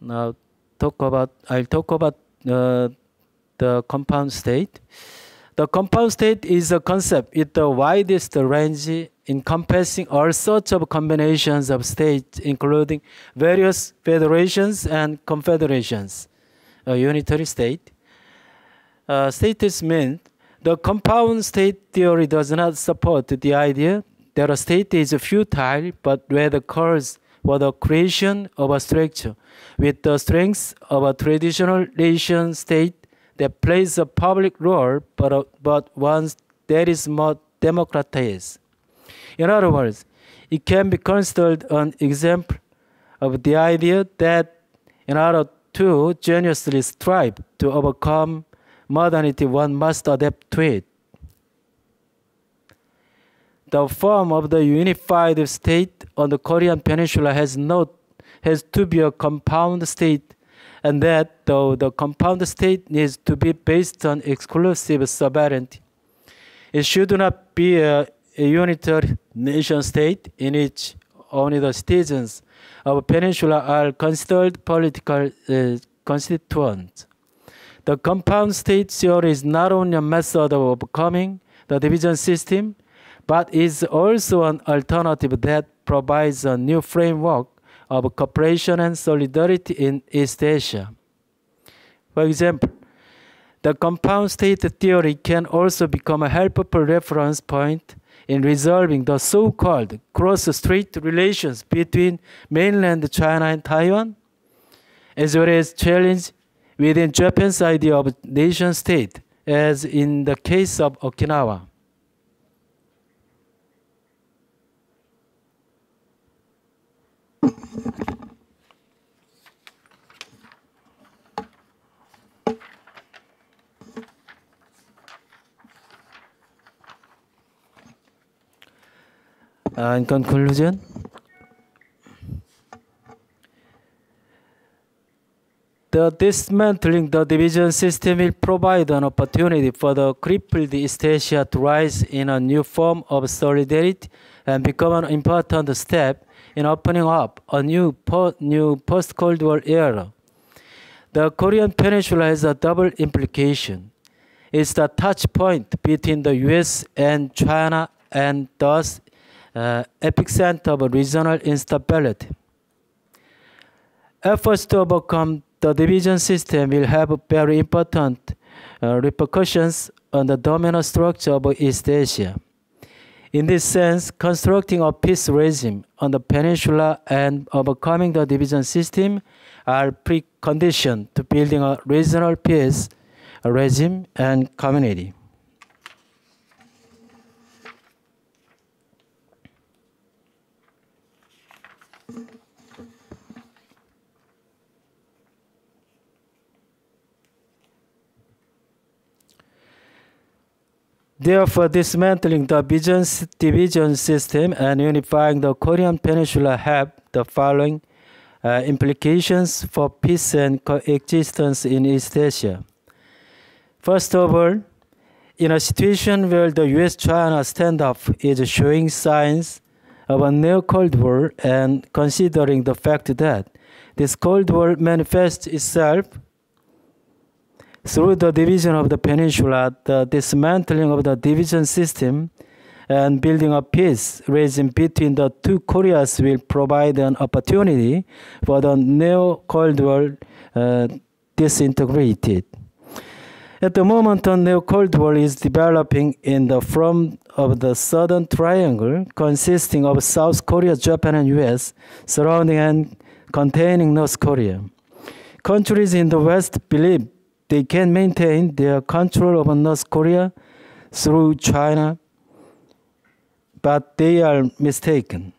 Now, talk about I'll talk about uh, the compound state. The compound state is a concept with the widest range encompassing all sorts of combinations of states, including various federations and confederations. A unitary state. Uh, status the compound state theory does not support the idea that a state is futile, but rather calls for the creation of a structure with the strengths of a traditional nation state that plays a public role, but, but one that is more democratized. In other words, it can be considered an example of the idea that in order to genuinely strive to overcome modernity, one must adapt to it. The form of the unified state on the Korean peninsula has, no, has to be a compound state, and that though the compound state needs to be based on exclusive sovereignty, it should not be a, a unitary nation state in which only the citizens of peninsula are considered political uh, constituents. The compound state theory is not only a method of overcoming the division system, but is also an alternative that provides a new framework of cooperation and solidarity in East Asia. For example, the compound state theory can also become a helpful reference point in resolving the so-called cross-strait relations between mainland China and Taiwan, as well as challenge within Japan's idea of nation state, as in the case of Okinawa. Uh, in conclusion, the dismantling the division system will provide an opportunity for the crippled East Asia to rise in a new form of solidarity and become an important step in opening up a new, po new post-Cold War era. The Korean Peninsula has a double implication. It's the touch point between the US and China and thus uh, epicenter of regional instability. Efforts to overcome the division system will have very important uh, repercussions on the dominant structure of East Asia. In this sense, constructing a peace regime on the peninsula and overcoming the division system are preconditions to building a regional peace regime and community. Therefore, dismantling the division system and unifying the Korean peninsula have the following uh, implications for peace and coexistence in East Asia. First of all, in a situation where the US-China standoff is showing signs of a new Cold War and considering the fact that this Cold War manifests itself through the division of the peninsula, the dismantling of the division system, and building a peace regime between the two Koreas will provide an opportunity for the new Cold War uh, disintegrated. At the moment, a new Cold War is developing in the form of the Southern Triangle, consisting of South Korea, Japan, and US, surrounding and containing North Korea. Countries in the West believe they can maintain their control over North Korea through China, but they are mistaken.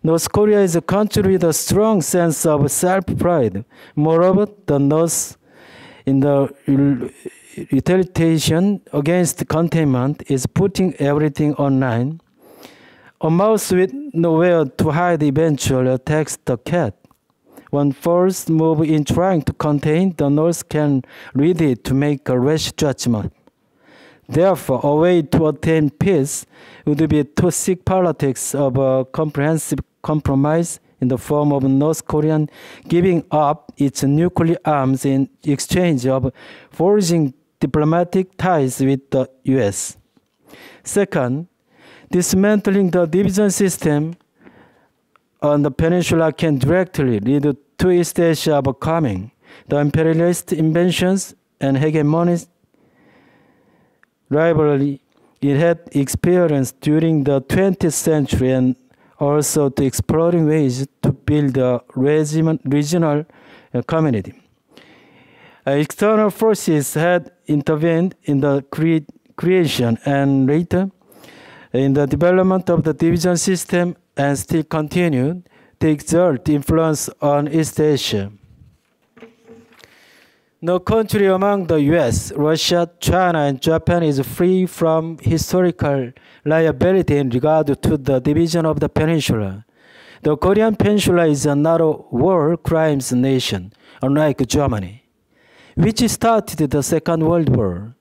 North Korea is a country with a strong sense of self-pride. Moreover, the North, in the retaliation against containment, is putting everything online. A mouse with nowhere to hide eventually attacks the cat. One first move in trying to contain the North can lead it to make a rash judgment. Therefore, a way to attain peace would be to seek politics of a comprehensive compromise in the form of North Korean giving up its nuclear arms in exchange of forging diplomatic ties with the US. Second, dismantling the division system on the peninsula can directly lead to East Asia becoming the imperialist inventions and hegemonist rivalry it had experienced during the 20th century and also to exploring ways to build a regional uh, community. Uh, external forces had intervened in the cre creation and later in the development of the division system and still continued to exert influence on East Asia. No country among the US, Russia, China, and Japan is free from historical liability in regard to the division of the peninsula. The Korean peninsula is not a war crimes nation, unlike Germany, which started the Second World War.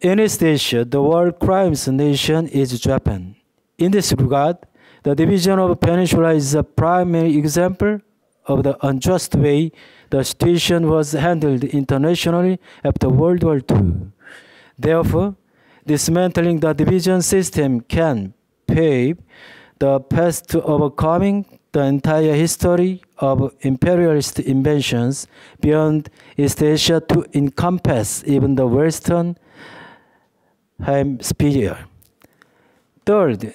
In East Asia, the war crimes nation is Japan. In this regard, the division of peninsula is a primary example of the unjust way the situation was handled internationally after World War II. Therefore, dismantling the division system can pave the path to overcoming the entire history of imperialist inventions beyond East Asia to encompass even the Western hemisphere. Third,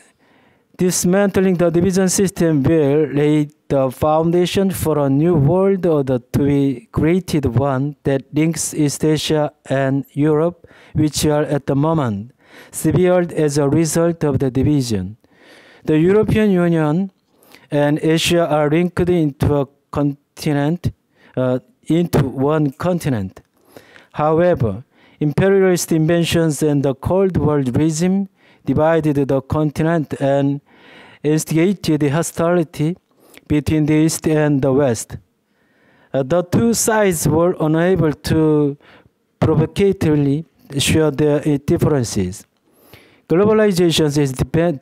dismantling the division system will lay the foundation for a new world order to be created one that links East Asia and Europe, which are at the moment severed as a result of the division. The European Union and Asia are linked into a continent, uh, into one continent. However, imperialist inventions and the Cold War regime divided the continent and instigated hostility between the East and the West. Uh, the two sides were unable to provocatively share their differences. Globalization is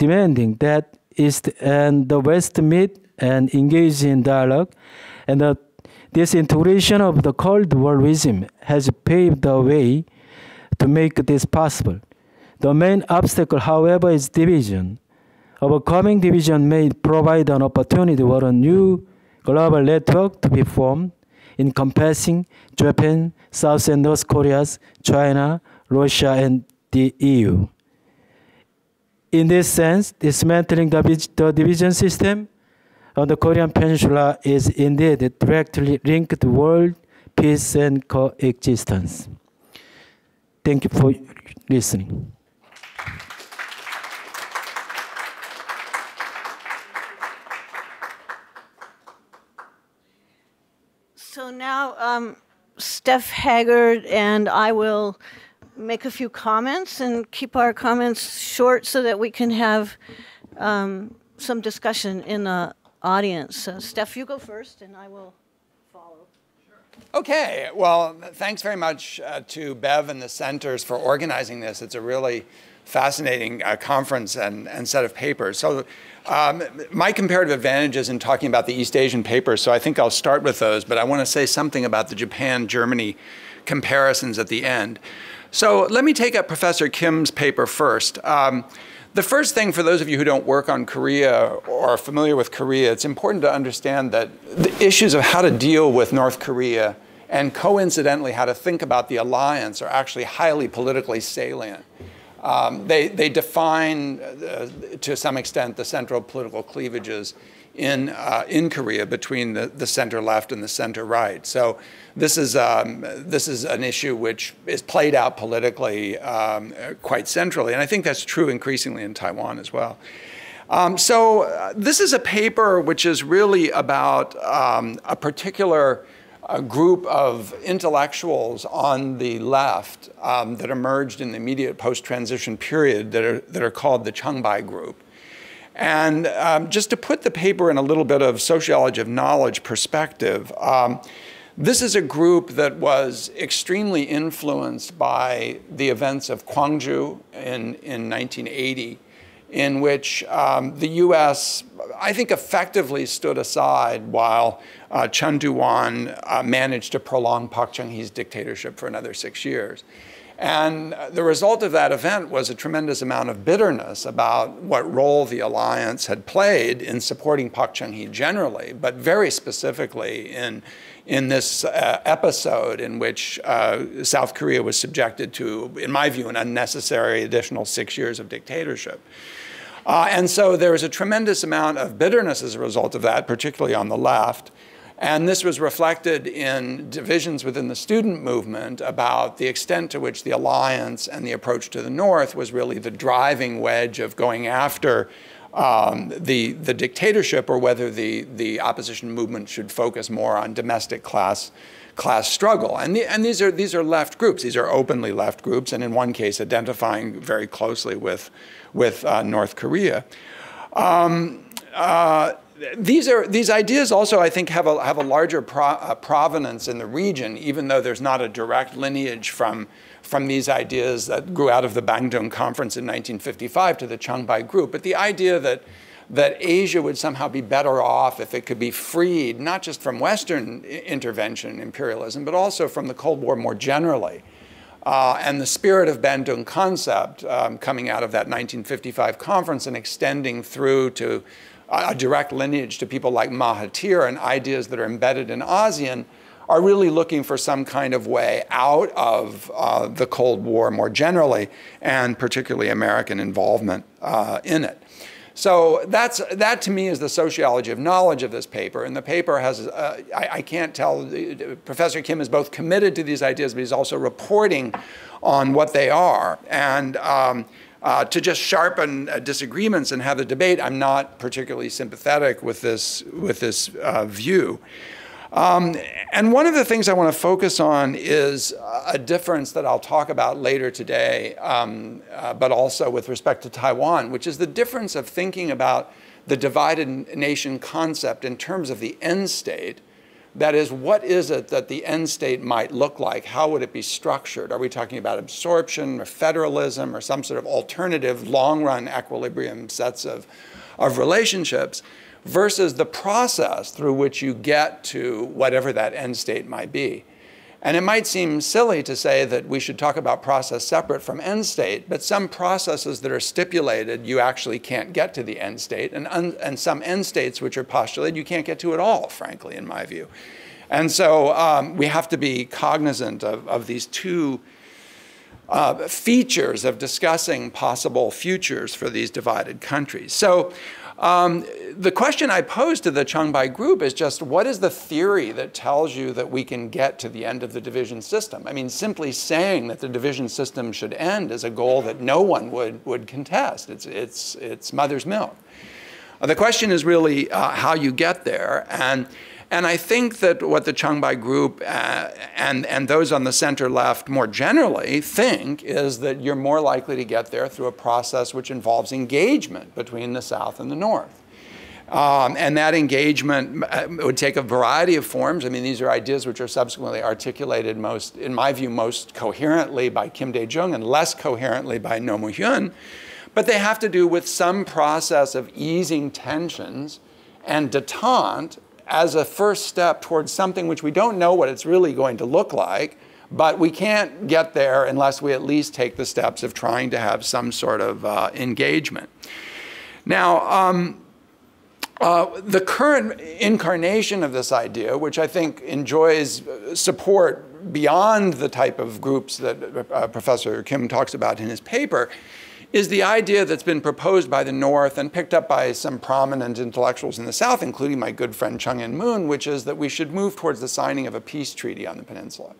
demanding that East and the West meet and engage in dialogue, and the disintegration of the Cold War regime has paved the way to make this possible. The main obstacle, however, is division. Overcoming division may provide an opportunity for a new global network to be formed, encompassing Japan, South and North Korea, China, Russia, and the EU. In this sense, dismantling the, the division system on the Korean Peninsula is indeed directly linked to world peace and coexistence. Thank you for listening. So now um, Steph Haggard and I will make a few comments and keep our comments short so that we can have um, some discussion in the audience. Uh, Steph, you go first and I will follow. Okay, well, thanks very much uh, to Bev and the centers for organizing this. It's a really fascinating uh, conference and, and set of papers. So um, my comparative advantages in talking about the East Asian papers, so I think I'll start with those, but I want to say something about the Japan-Germany comparisons at the end. So let me take up Professor Kim's paper first. Um, the first thing for those of you who don't work on Korea or are familiar with Korea, it's important to understand that the issues of how to deal with North Korea and coincidentally how to think about the alliance are actually highly politically salient. Um, they, they define, uh, to some extent, the central political cleavages in, uh, in Korea between the, the center left and the center right. So this is, um, this is an issue which is played out politically um, quite centrally. And I think that's true increasingly in Taiwan as well. Um, so uh, this is a paper which is really about um, a particular a group of intellectuals on the left um, that emerged in the immediate post-transition period that are, that are called the Changbai Group. And um, just to put the paper in a little bit of sociology of knowledge perspective, um, this is a group that was extremely influenced by the events of Gwangju in, in 1980 in which um, the US, I think, effectively stood aside while uh, Chun uh, managed to prolong Park Chung-hee's dictatorship for another six years. And the result of that event was a tremendous amount of bitterness about what role the alliance had played in supporting Park Chung-hee generally, but very specifically in, in this uh, episode in which uh, South Korea was subjected to, in my view, an unnecessary additional six years of dictatorship. Uh, and so there was a tremendous amount of bitterness as a result of that, particularly on the left. And this was reflected in divisions within the student movement about the extent to which the alliance and the approach to the North was really the driving wedge of going after um, the, the dictatorship or whether the, the opposition movement should focus more on domestic class class struggle. And, the, and these, are, these are left groups. These are openly left groups, and in one case, identifying very closely with, with uh, North Korea. Um, uh, these are these ideas also I think have a have a larger pro, uh, provenance in the region, even though there's not a direct lineage from from these ideas that grew out of the Bandung Conference in 1955 to the Changbai Group. But the idea that that Asia would somehow be better off if it could be freed, not just from Western intervention, and imperialism, but also from the Cold War more generally. Uh, and the spirit of Bandung concept um, coming out of that 1955 conference and extending through to a direct lineage to people like Mahathir and ideas that are embedded in ASEAN are really looking for some kind of way out of uh, the Cold War more generally, and particularly American involvement uh, in it. So that's, that to me is the sociology of knowledge of this paper. And the paper has, uh, I, I, can't tell, Professor Kim is both committed to these ideas, but he's also reporting on what they are. And um, uh, to just sharpen uh, disagreements and have a debate, I'm not particularly sympathetic with this, with this uh, view. Um, and one of the things I want to focus on is a difference that I'll talk about later today, um, uh, but also with respect to Taiwan, which is the difference of thinking about the divided nation concept in terms of the end state. That is, what is it that the end state might look like? How would it be structured? Are we talking about absorption or federalism or some sort of alternative long run equilibrium sets of, of relationships? Versus the process through which you get to whatever that end state might be. And it might seem silly to say that we should talk about process separate from end state, but some processes that are stipulated, you actually can't get to the end state, and, and some end states which are postulated, you can't get to at all, frankly, in my view. And so um, we have to be cognizant of, of these two uh, features of discussing possible futures for these divided countries. So um, the question I pose to the Changbi group is just what is the theory that tells you that we can get to the end of the division system? I mean, simply saying that the division system should end is a goal that no one would, would contest. It's, it's, it's mother's milk. Uh, the question is really uh, how you get there. And, and I think that what the Changbi group uh, and, and those on the center left more generally think is that you're more likely to get there through a process which involves engagement between the South and the North. Um, and that engagement uh, would take a variety of forms. I mean, these are ideas which are subsequently articulated most, in my view, most coherently by Kim Dae-jung and less coherently by Roh Moo-hyun. But they have to do with some process of easing tensions and detente as a first step towards something which we don't know what it's really going to look like, but we can't get there unless we at least take the steps of trying to have some sort of uh, engagement. Now, um, uh, the current incarnation of this idea, which I think enjoys support beyond the type of groups that uh, Professor Kim talks about in his paper, is the idea that's been proposed by the North and picked up by some prominent intellectuals in the South, including my good friend Chung In Moon, which is that we should move towards the signing of a peace treaty on the peninsula.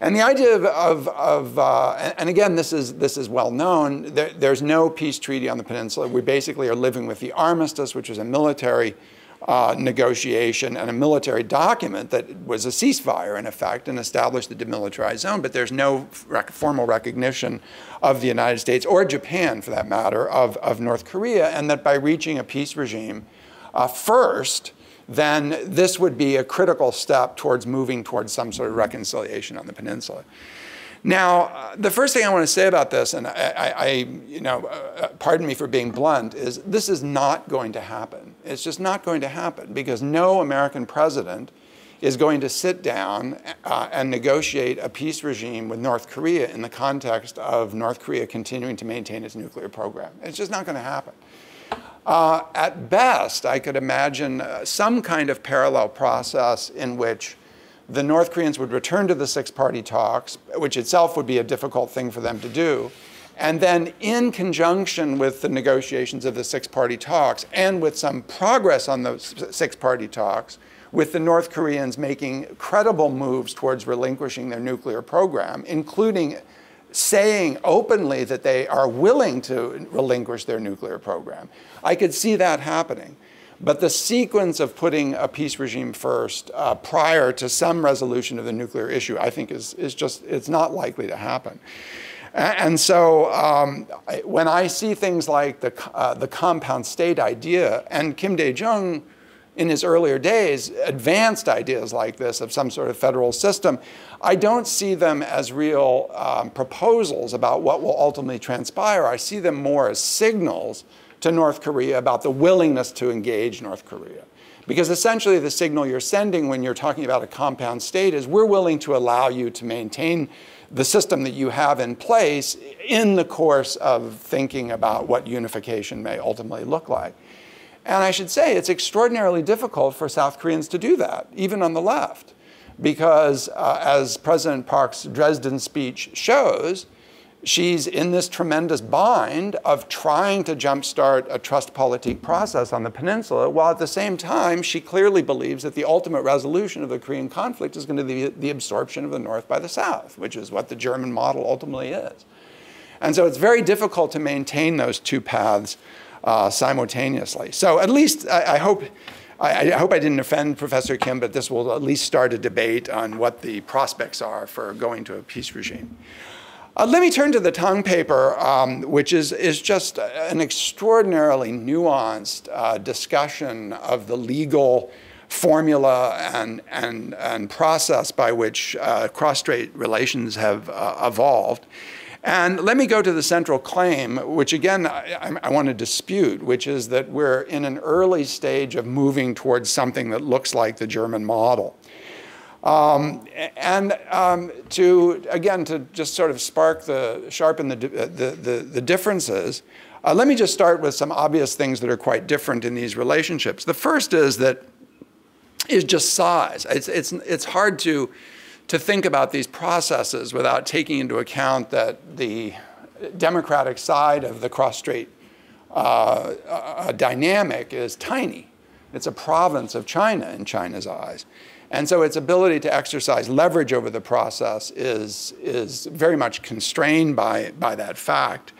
And the idea of, of, of uh, and again, this is, this is well known, there, there's no peace treaty on the peninsula. We basically are living with the armistice, which is a military uh, negotiation and a military document that was a ceasefire in effect and established the demilitarized zone, but there's no rec formal recognition of the United States or Japan, for that matter, of, of North Korea, and that by reaching a peace regime uh, first, then this would be a critical step towards moving towards some sort of reconciliation on the peninsula. Now, uh, the first thing I want to say about this, and I, I you know, uh, pardon me for being blunt, is this is not going to happen. It's just not going to happen because no American president is going to sit down uh, and negotiate a peace regime with North Korea in the context of North Korea continuing to maintain its nuclear program. It's just not going to happen. Uh, at best, I could imagine uh, some kind of parallel process in which the North Koreans would return to the six party talks, which itself would be a difficult thing for them to do. And then, in conjunction with the negotiations of the six party talks and with some progress on those six party talks, with the North Koreans making credible moves towards relinquishing their nuclear program, including saying openly that they are willing to relinquish their nuclear program. I could see that happening. But the sequence of putting a peace regime first uh, prior to some resolution of the nuclear issue, I think is, is just, it's not likely to happen. And so um, when I see things like the, uh, the compound state idea, and Kim Dae-jung in his earlier days advanced ideas like this of some sort of federal system, I don't see them as real um, proposals about what will ultimately transpire. I see them more as signals to North Korea about the willingness to engage North Korea. Because essentially the signal you're sending when you're talking about a compound state is we're willing to allow you to maintain the system that you have in place in the course of thinking about what unification may ultimately look like. And I should say it's extraordinarily difficult for South Koreans to do that, even on the left, because uh, as President Park's Dresden speech shows, she's in this tremendous bind of trying to jumpstart a trustpolitik process on the peninsula, while at the same time, she clearly believes that the ultimate resolution of the Korean conflict is going to be the absorption of the North by the South, which is what the German model ultimately is. And so it's very difficult to maintain those two paths uh, simultaneously. So at least I, I hope. I, I, hope I didn't offend Professor Kim, but this will at least start a debate on what the prospects are for going to a peace regime. Uh, let me turn to the Tang paper, um, which is, is just an extraordinarily nuanced uh, discussion of the legal formula and, and, and process by which uh, cross-strait relations have uh, evolved. And let me go to the central claim, which again I, I, want to dispute, which is that we're in an early stage of moving towards something that looks like the German model. Um, and um, to, again, to just sort of spark the, sharpen the, the, the, the differences, uh, let me just start with some obvious things that are quite different in these relationships. The first is that is just size. It's, it's, it's hard to, to think about these processes without taking into account that the democratic side of the cross-strait uh, uh, dynamic is tiny. It's a province of China in China's eyes. And so its ability to exercise leverage over the process is, is very much constrained by, by that fact.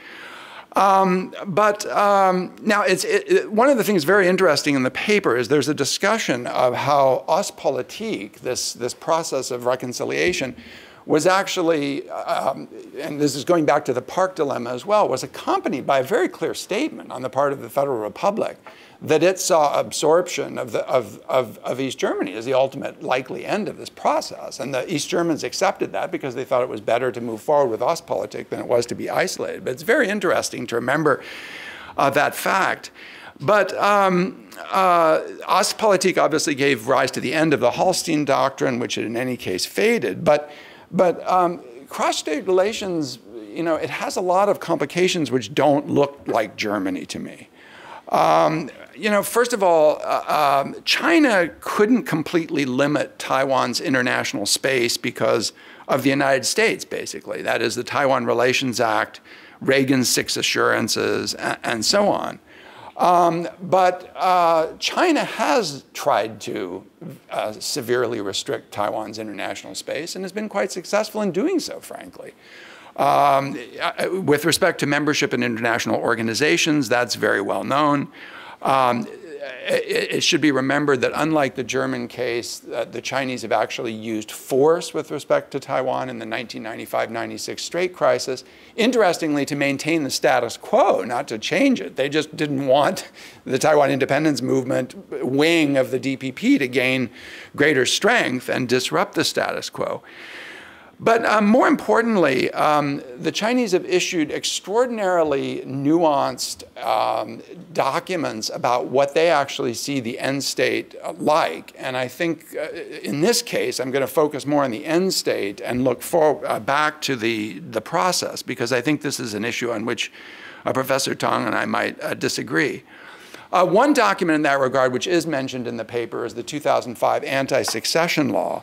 Um, but um, now, it's, it, it, one of the things very interesting in the paper is there's a discussion of how Ostpolitik, this, this process of reconciliation, was actually, um, and this is going back to the Park dilemma as well, was accompanied by a very clear statement on the part of the Federal Republic that it saw absorption of, the, of, of, of, East Germany as the ultimate likely end of this process. And the East Germans accepted that because they thought it was better to move forward with Ostpolitik than it was to be isolated. But it's very interesting to remember uh, that fact. But um, uh, Ostpolitik obviously gave rise to the end of the Hallstein Doctrine, which in any case faded. But, but um, cross-strait relations, you know, it has a lot of complications which don't look like Germany to me. Um, you know, first of all, uh, um, China couldn't completely limit Taiwan's international space because of the United States, basically. That is the Taiwan Relations Act, Reagan's six assurances, and, and so on. Um, but uh, China has tried to uh, severely restrict Taiwan's international space and has been quite successful in doing so, frankly. Um, uh, with respect to membership in international organizations, that's very well known. Um, it, it, should be remembered that unlike the German case, uh, the Chinese have actually used force with respect to Taiwan in the 1995-96 Strait crisis. Interestingly, to maintain the status quo, not to change it. They just didn't want the Taiwan independence movement wing of the DPP to gain greater strength and disrupt the status quo. But um, more importantly, um, the Chinese have issued extraordinarily nuanced um, documents about what they actually see the end state uh, like. And I think uh, in this case, I'm going to focus more on the end state and look for, uh, back to the, the process, because I think this is an issue on which uh, Professor Tang and I might uh, disagree. One document in that regard, which is mentioned in the paper, is the 2005 anti-secession law.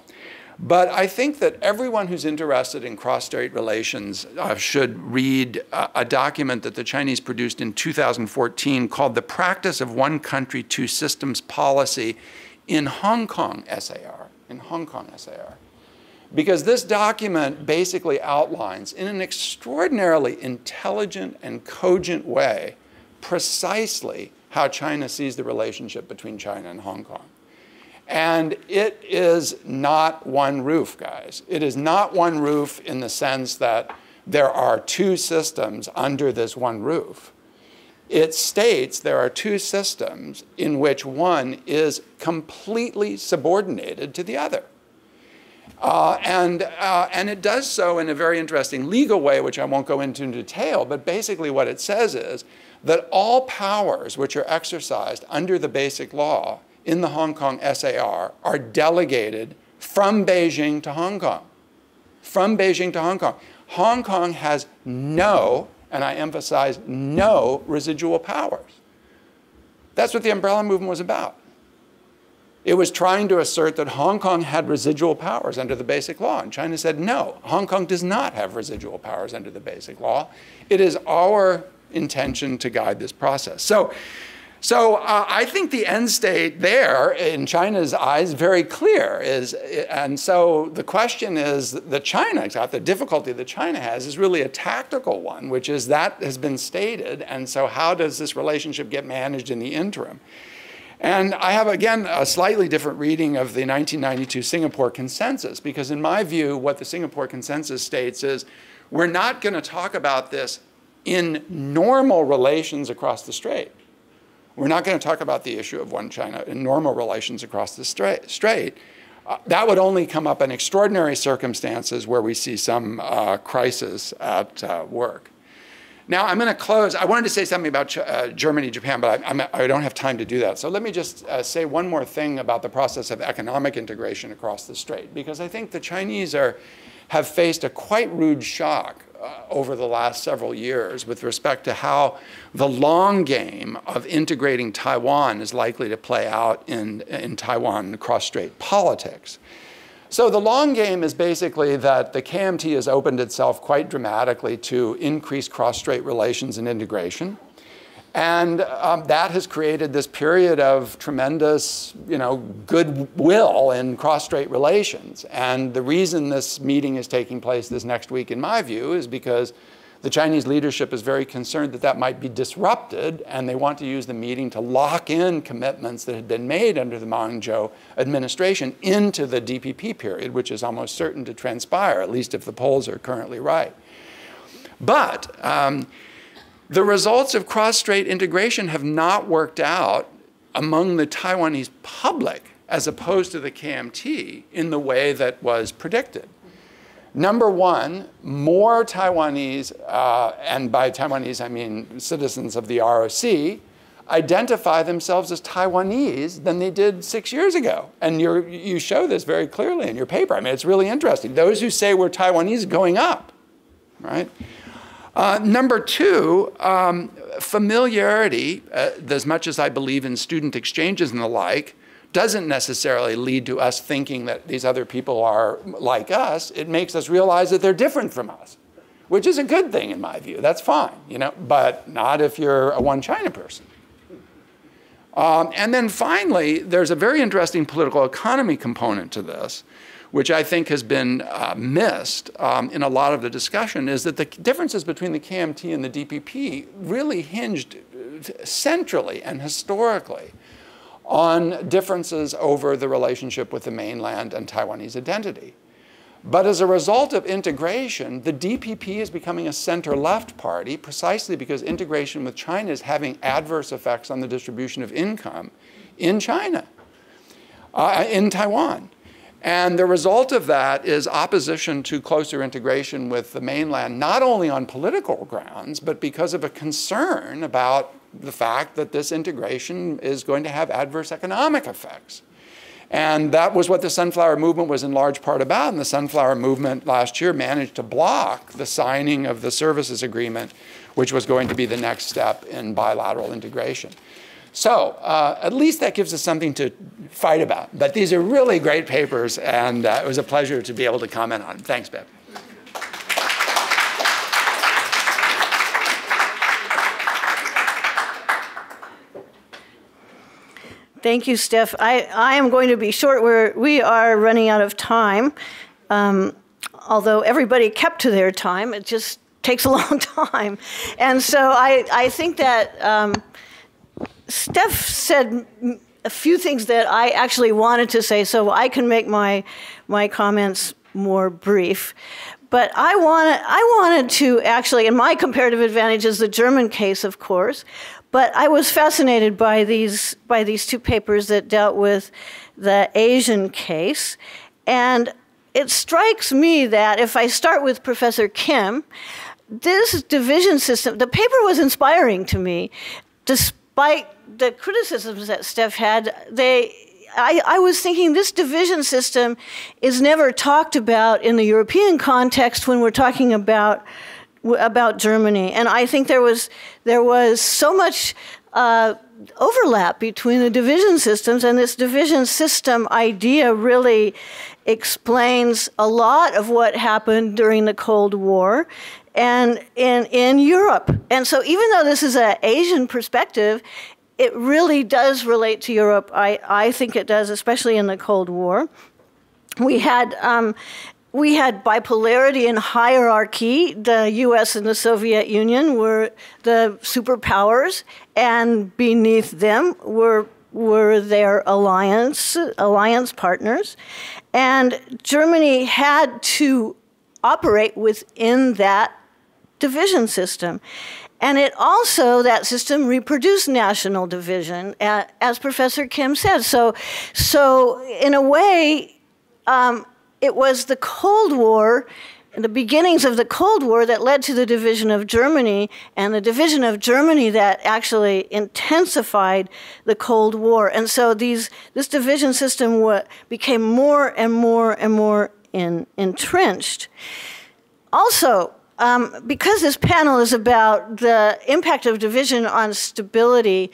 But I think that everyone who's interested in cross-strait relations uh, should read a, a, document that the Chinese produced in 2014 called The Practice of One Country, Two Systems Policy in Hong Kong SAR, in Hong Kong SAR. because this document basically outlines in an extraordinarily intelligent and cogent way precisely how China sees the relationship between China and Hong Kong. And it is not one roof, guys. It is not one roof in the sense that there are two systems under this one roof. It states there are two systems in which one is completely subordinated to the other. Uh, and, uh, and it does so in a very interesting legal way, which I won't go into in detail, but basically what it says is that all powers which are exercised under the basic law in the Hong Kong SAR are delegated from Beijing to Hong Kong. From Beijing to Hong Kong. Hong Kong has no, and I emphasize no, residual powers. That's what the umbrella movement was about. It was trying to assert that Hong Kong had residual powers under the basic law. And China said, no, Hong Kong does not have residual powers under the basic law. It is our intention to guide this process. So so uh, I think the end state there, in China's eyes, very clear. Is and so the question is that China got the difficulty that China has is really a tactical one, which is that has been stated, and so how does this relationship get managed in the interim? And I have again a slightly different reading of the 1992 Singapore Consensus because, in my view, what the Singapore Consensus states is we're not going to talk about this in normal relations across the strait we're not going to talk about the issue of one China in normal relations across the strait. Uh, that would only come up in extraordinary circumstances where we see some uh, crisis at uh, work. Now, I'm going to close. I wanted to say something about uh, Germany, Japan, but I, I, don't have time to do that. So let me just uh, say one more thing about the process of economic integration across the strait, because I think the Chinese are, have faced a quite rude shock uh, over the last several years with respect to how the long game of integrating Taiwan is likely to play out in, in Taiwan cross-strait politics. So the long game is basically that the KMT has opened itself quite dramatically to increase cross-strait relations and integration. And um, that has created this period of tremendous, you know, goodwill in cross-strait relations. And the reason this meeting is taking place this next week, in my view, is because the Chinese leadership is very concerned that that might be disrupted, and they want to use the meeting to lock in commitments that had been made under the Ma administration into the DPP period, which is almost certain to transpire, at least if the polls are currently right. But um, the results of cross-strait integration have not worked out among the Taiwanese public as opposed to the KMT in the way that was predicted. Number one, more Taiwanese, uh, and by Taiwanese I mean citizens of the ROC, identify themselves as Taiwanese than they did six years ago. And you show this very clearly in your paper. I mean, it's really interesting. Those who say we're Taiwanese going up, right? Uh, number two, um, familiarity, uh, as much as I believe in student exchanges and the like, doesn't necessarily lead to us thinking that these other people are like us. It makes us realize that they're different from us, which is a good thing in my view. That's fine, you know, but not if you're a one China person. Um, and then finally, there's a very interesting political economy component to this, which I think has been uh, missed um, in a lot of the discussion, is that the differences between the KMT and the DPP really hinged uh, centrally and historically on differences over the relationship with the mainland and Taiwanese identity. But as a result of integration, the DPP is becoming a center-left party precisely because integration with China is having adverse effects on the distribution of income in China, uh, in Taiwan. And the result of that is opposition to closer integration with the mainland, not only on political grounds, but because of a concern about the fact that this integration is going to have adverse economic effects. And that was what the Sunflower Movement was in large part about. And the Sunflower Movement last year managed to block the signing of the services agreement, which was going to be the next step in bilateral integration. So uh, at least that gives us something to fight about. But these are really great papers, and uh, it was a pleasure to be able to comment on them. Thanks, Bev. Thank you, Steph. I, I am going to be short. We're, we are running out of time. Um, although everybody kept to their time, it just takes a <laughs> long time. And so I, I think that um, Steph said a few things that I actually wanted to say, so I can make my, my comments more brief. But I wanted, I wanted to actually, and my comparative advantage is the German case, of course, but I was fascinated by these, by these two papers that dealt with the Asian case. And it strikes me that if I start with Professor Kim, this division system, the paper was inspiring to me, despite the criticisms that Steph had. They, I, I, was thinking this division system is never talked about in the European context when we're talking about about Germany, and I think there was there was so much. Uh, overlap between the division systems and this division system idea really explains a lot of what happened during the Cold War and in, in Europe. And so, even though this is an Asian perspective, it really does relate to Europe. I, I think it does, especially in the Cold War. We had um, we had bipolarity and hierarchy. The US and the Soviet Union were the superpowers, and beneath them were were their alliance alliance partners. And Germany had to operate within that division system. And it also, that system reproduced national division, as Professor Kim said. So, so in a way, um, it was the Cold War, the beginnings of the Cold War that led to the division of Germany, and the division of Germany that actually intensified the Cold War. And so these, this division system became more and more and more in, entrenched. Also, um, because this panel is about the impact of division on stability,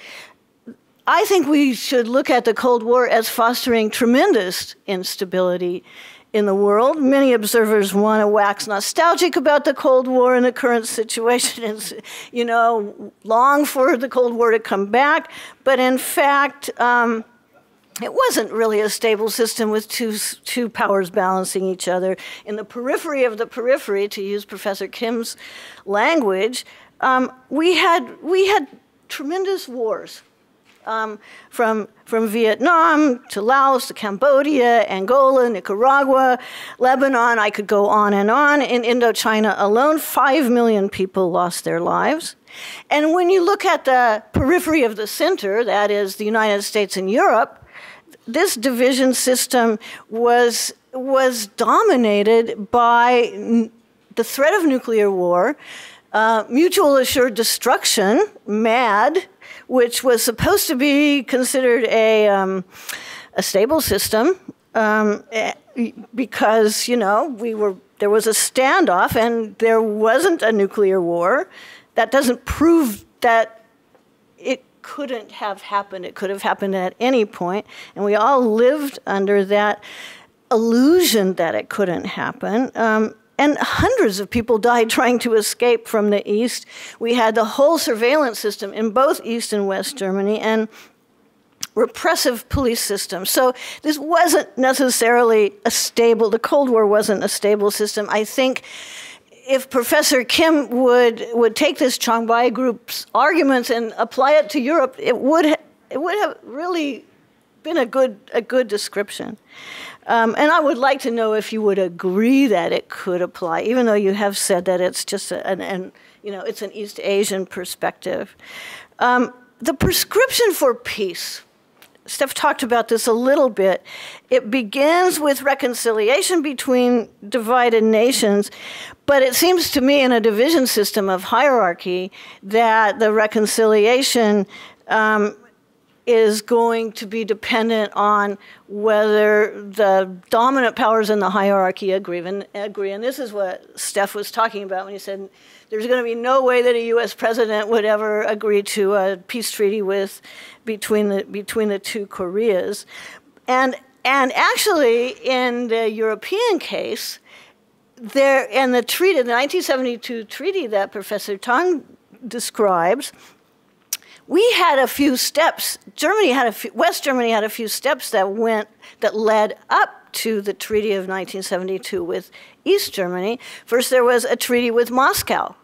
I think we should look at the Cold War as fostering tremendous instability in the world. Many observers want to wax nostalgic about the Cold War and the current situation and, you know, long for the Cold War to come back. But in fact, um, it wasn't really a stable system with two, two powers balancing each other. In the periphery of the periphery, to use Professor Kim's language, um, we, had, we had tremendous wars. Um, from, from Vietnam to Laos to Cambodia, Angola, Nicaragua, Lebanon, I could go on and on. In Indochina alone, five million people lost their lives. And when you look at the periphery of the center, that is the United States and Europe, this division system was was dominated by the threat of nuclear war, uh, mutual assured destruction, MAD, which was supposed to be considered a um, a stable system um, eh, because you know we were there was a standoff and there wasn't a nuclear war. That doesn't prove that couldn't have happened. It could have happened at any point, and we all lived under that illusion that it couldn't happen. Um, and hundreds of people died trying to escape from the East. We had the whole surveillance system in both East and West Germany, and repressive police system. So this wasn't necessarily a stable, the Cold War wasn't a stable system. I think if Professor Kim would would take this Changbi group's arguments and apply it to Europe, it would it would have really been a good a good description. Um, and I would like to know if you would agree that it could apply, even though you have said that it's just an, an you know it's an East Asian perspective. Um, the prescription for peace Steph talked about this a little bit. It begins with reconciliation between divided nations, but it seems to me in a division system of hierarchy that the reconciliation um, is going to be dependent on whether the dominant powers in the hierarchy agree. And, agree. and this is what Steph was talking about when he said there's going to be no way that a U.S. president would ever agree to a peace treaty with between the between the two Koreas, and and actually in the European case, there in the treaty, the 1972 treaty that Professor Tang describes, we had a few steps. Germany had a few, West Germany had a few steps that went that led up to the Treaty of 1972 with East Germany. First, there was a treaty with Moscow.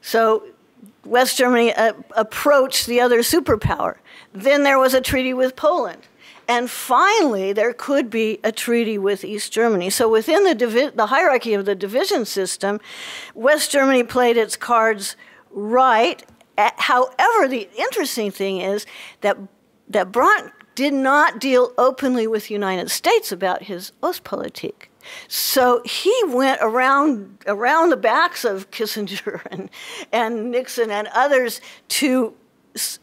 So West Germany uh, approached the other superpower. Then there was a treaty with Poland. And finally, there could be a treaty with East Germany. So within the, the hierarchy of the division system, West Germany played its cards right. However, the interesting thing is that, that Brandt did not deal openly with the United States about his Ostpolitik. So he went around around the backs of Kissinger <laughs> and, and Nixon and others to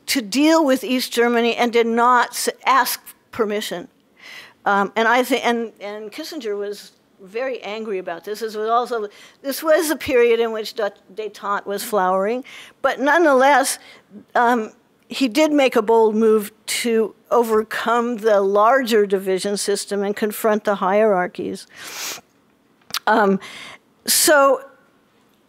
to deal with East Germany and did not ask permission. Um, and I think and, and Kissinger was very angry about this. This was also this was a period in which détente was flowering, but nonetheless, um, he did make a bold move to overcome the larger division system and confront the hierarchies. Um, so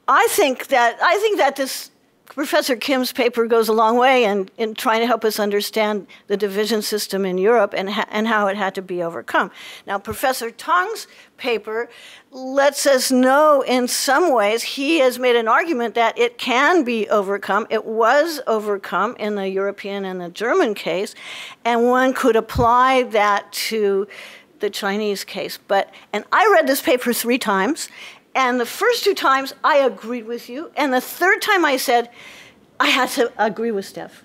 I think that I think that this Professor Kim's paper goes a long way in, in trying to help us understand the division system in Europe and, and how it had to be overcome. Now, Professor Tang's paper lets us know in some ways he has made an argument that it can be overcome. It was overcome in the European and the German case, and one could apply that to the Chinese case. But and I read this paper three times, and the first two times I agreed with you, and the third time I said I had to agree with Steph.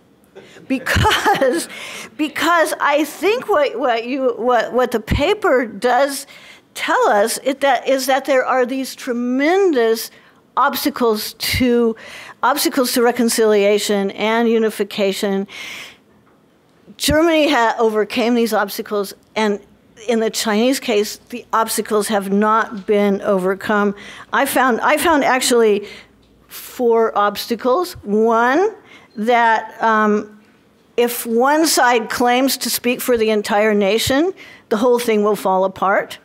Because, <laughs> because I think what, what, you, what, what the paper does tell us is that, is that there are these tremendous obstacles to obstacles to reconciliation and unification. Germany overcame these obstacles, and in the Chinese case, the obstacles have not been overcome. I found I found actually four obstacles. One that um, if one side claims to speak for the entire nation, the whole thing will fall apart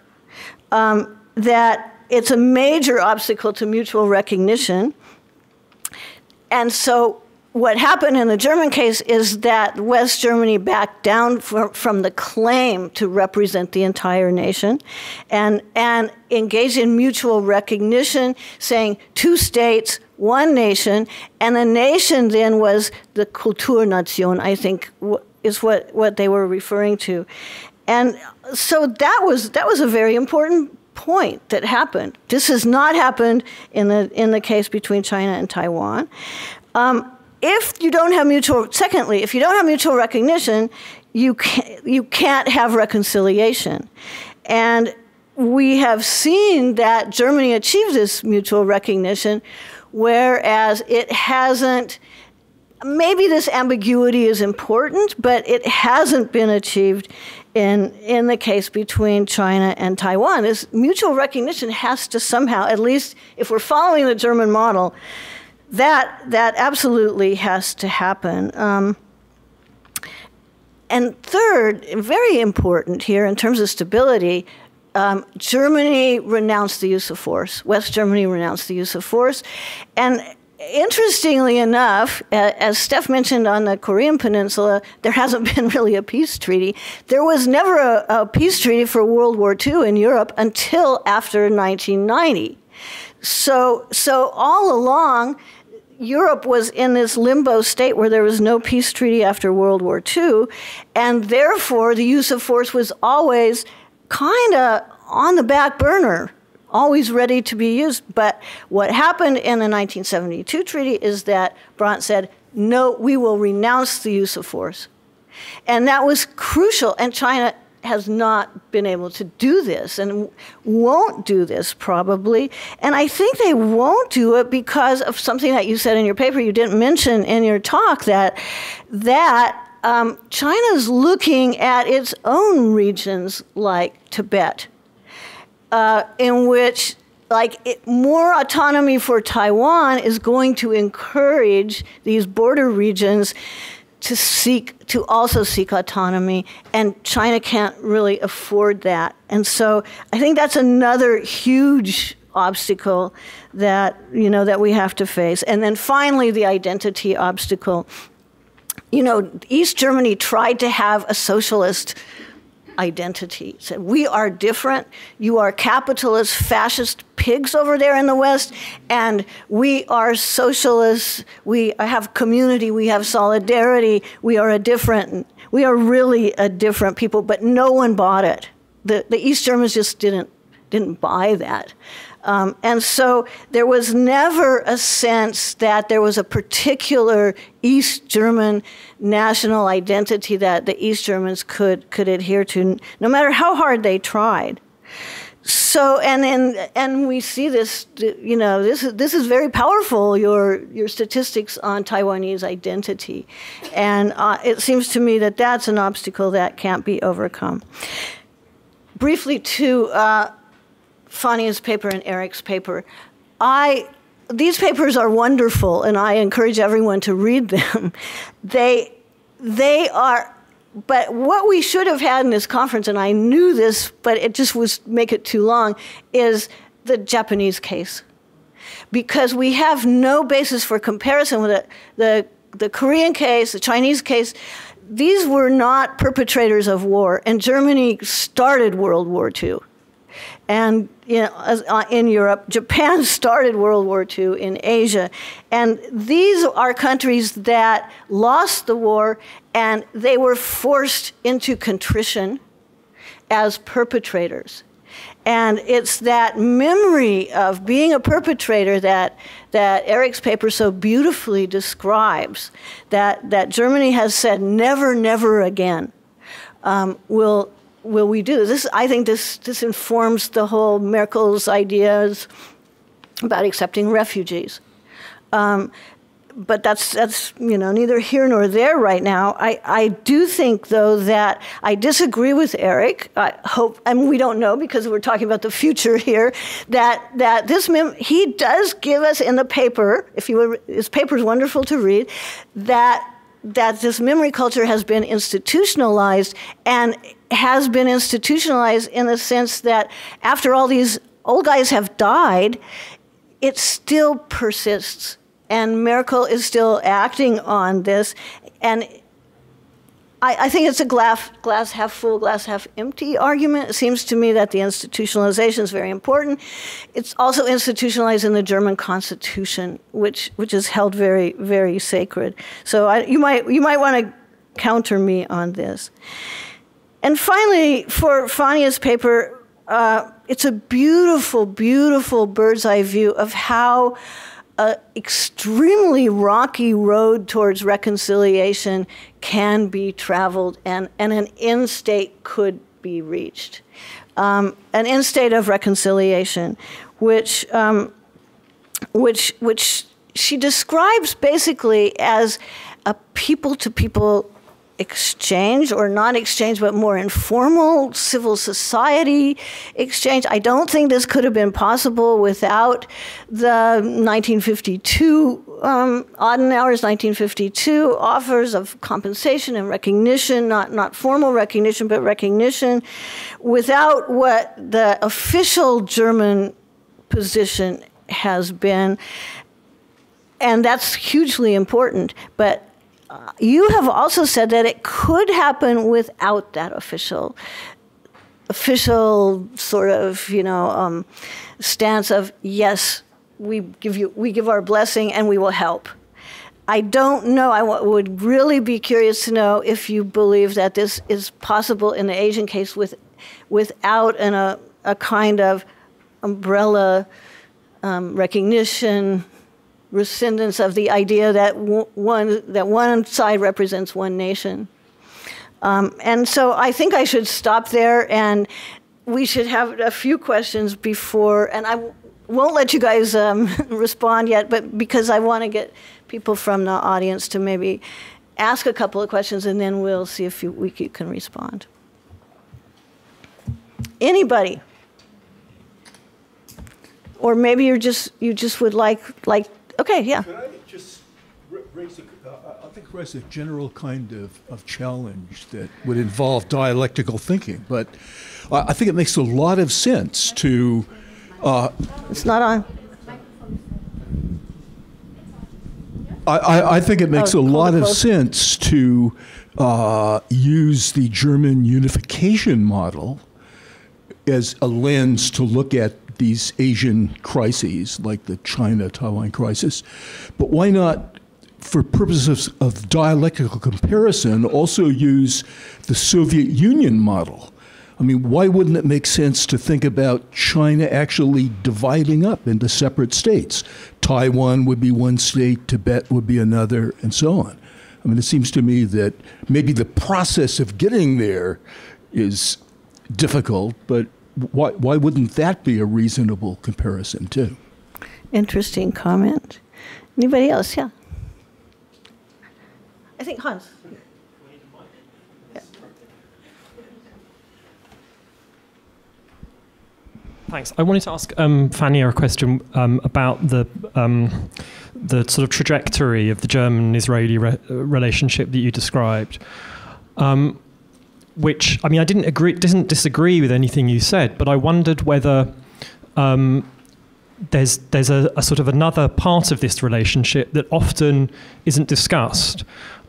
um, that it's a major obstacle to mutual recognition. And so, what happened in the German case is that West Germany backed down from the claim to represent the entire nation and, and engaged in mutual recognition, saying two states, one nation, and the nation then was the Kulturnation, I think is what, what they were referring to. And so that was that was a very important point that happened. This has not happened in the in the case between China and Taiwan. Um, if you don't have mutual, secondly, if you don't have mutual recognition, you can't, you can't have reconciliation, and we have seen that Germany achieved this mutual recognition, whereas it hasn't maybe this ambiguity is important, but it hasn't been achieved in, in the case between China and Taiwan. This mutual recognition has to somehow, at least if we're following the German model, that, that absolutely has to happen. Um, and third, very important here in terms of stability, um, Germany renounced the use of force. West Germany renounced the use of force. And interestingly enough, as Steph mentioned on the Korean Peninsula, there hasn't <laughs> been really a peace treaty. There was never a, a, peace treaty for World War II in Europe until after 1990. So, so all along, Europe was in this limbo state where there was no peace treaty after World War II, and therefore the use of force was always kind of on the back burner always ready to be used. But what happened in the 1972 treaty is that Brandt said, no, we will renounce the use of force. And that was crucial. And China has not been able to do this and won't do this probably. And I think they won't do it because of something that you said in your paper. You didn't mention in your talk that that um, China's looking at its own regions like Tibet uh, in which like it, more autonomy for Taiwan is going to encourage these border regions to seek to also seek autonomy and China can't really afford that. And so I think that's another huge obstacle that you know that we have to face. And then finally the identity obstacle. You know, East Germany tried to have a socialist identity. Said, we are different. You are capitalist, fascist pigs over there in the West, and we are socialists. We have community. We have solidarity. We are a different. We are really a different people. But no one bought it. The the East Germans just didn't didn't buy that. Um, and so there was never a sense that there was a particular East German national identity that the East Germans could, could adhere to, no matter how hard they tried. So and and and we see this, you know, this is this is very powerful. Your your statistics on Taiwanese identity, and uh, it seems to me that that's an obstacle that can't be overcome. Briefly, to uh, Fania's paper and Eric's paper. I these papers are wonderful, and I encourage everyone to read them. <laughs> they they are. But what we should have had in this conference, and I knew this, but it just was make it too long, is the Japanese case, because we have no basis for comparison with it. The the Korean case, the Chinese case, these were not perpetrators of war, and Germany started World War II and you know, uh, in Europe. <laughs> Japan started World War II in Asia. And these are countries that lost the war and they were forced into contrition as perpetrators. And it's that memory of being a perpetrator that, that Eric's paper so beautifully describes, that, that Germany has said never, never again, um, will will we do this? I think this this informs the whole Merkel's ideas about accepting refugees. Um, but that's that's you know neither here nor there right now. I, I do think though that I disagree with Eric. I hope and we don't know because we're talking about the future here. That that this mem- he does give us in the paper. If you his paper is wonderful to read. That that this memory culture has been institutionalized and has been institutionalized in the sense that after all these old guys have died, it still persists. And Merkel is still acting on this. And I, I, think it's a glass, glass half full, glass half empty argument. It seems to me that the institutionalization is very important. It's also institutionalized in the German Constitution, which, which is held very, very sacred. So I, you might, you might want to counter me on this. And finally, for Fania's paper, uh, it's a beautiful, beautiful bird's eye view of how an extremely rocky road towards reconciliation can be traveled and, and an end state could be reached. Um, an end state of reconciliation, which, um, which, which she describes basically as a people to people exchange or not exchange, but more informal civil society exchange. I don't think this could have been possible without the 1952 um, Adenauer's 1952 offers of compensation and recognition, not, not formal recognition, but recognition, without what the official German position has been. And that's hugely important. But you have also said that it could happen without that official official sort of you know um, stance of yes we give you we give our blessing and we will help. I don't know. I would really be curious to know if you believe that this is possible in the asian case with without an, a, a kind of umbrella um, recognition rescindence of the idea that one that one side represents one nation. Um, and so I think I should stop there, and we should have a few questions before. And I won't let you guys um, <laughs> respond yet, but because I want to get people from the audience to maybe ask a couple of questions, and then we'll see if you, we can respond. Anybody? Or maybe you're just you just would like like Okay, yeah. Could I just raise a, uh, I think raise a general kind of, of challenge that would involve dialectical thinking, but I think it makes a lot of sense to. Uh, it's not on. I, I, I think it makes oh, a lot of sense to uh, use the German unification model as a lens to look at these Asian crises, like the China Taiwan crisis. But why not, for purposes of dialectical comparison, also use the Soviet Union model? I mean, why wouldn't it make sense to think about China actually dividing up into separate states? Taiwan would be one state, Tibet would be another, and so on. I mean, it seems to me that maybe the process of getting there is difficult, but why, why wouldn't that be a reasonable comparison, too? Interesting comment. Anybody else? Yeah. I think Hans. Thanks. I wanted to ask um, Fania a question um, about the um, the sort of trajectory of the German-Israeli re- relationship that you described. Um, which I mean, I didn't agree, didn't disagree with anything you said, but I wondered whether um, there's there's a, a, sort of another part of this relationship that often isn't discussed,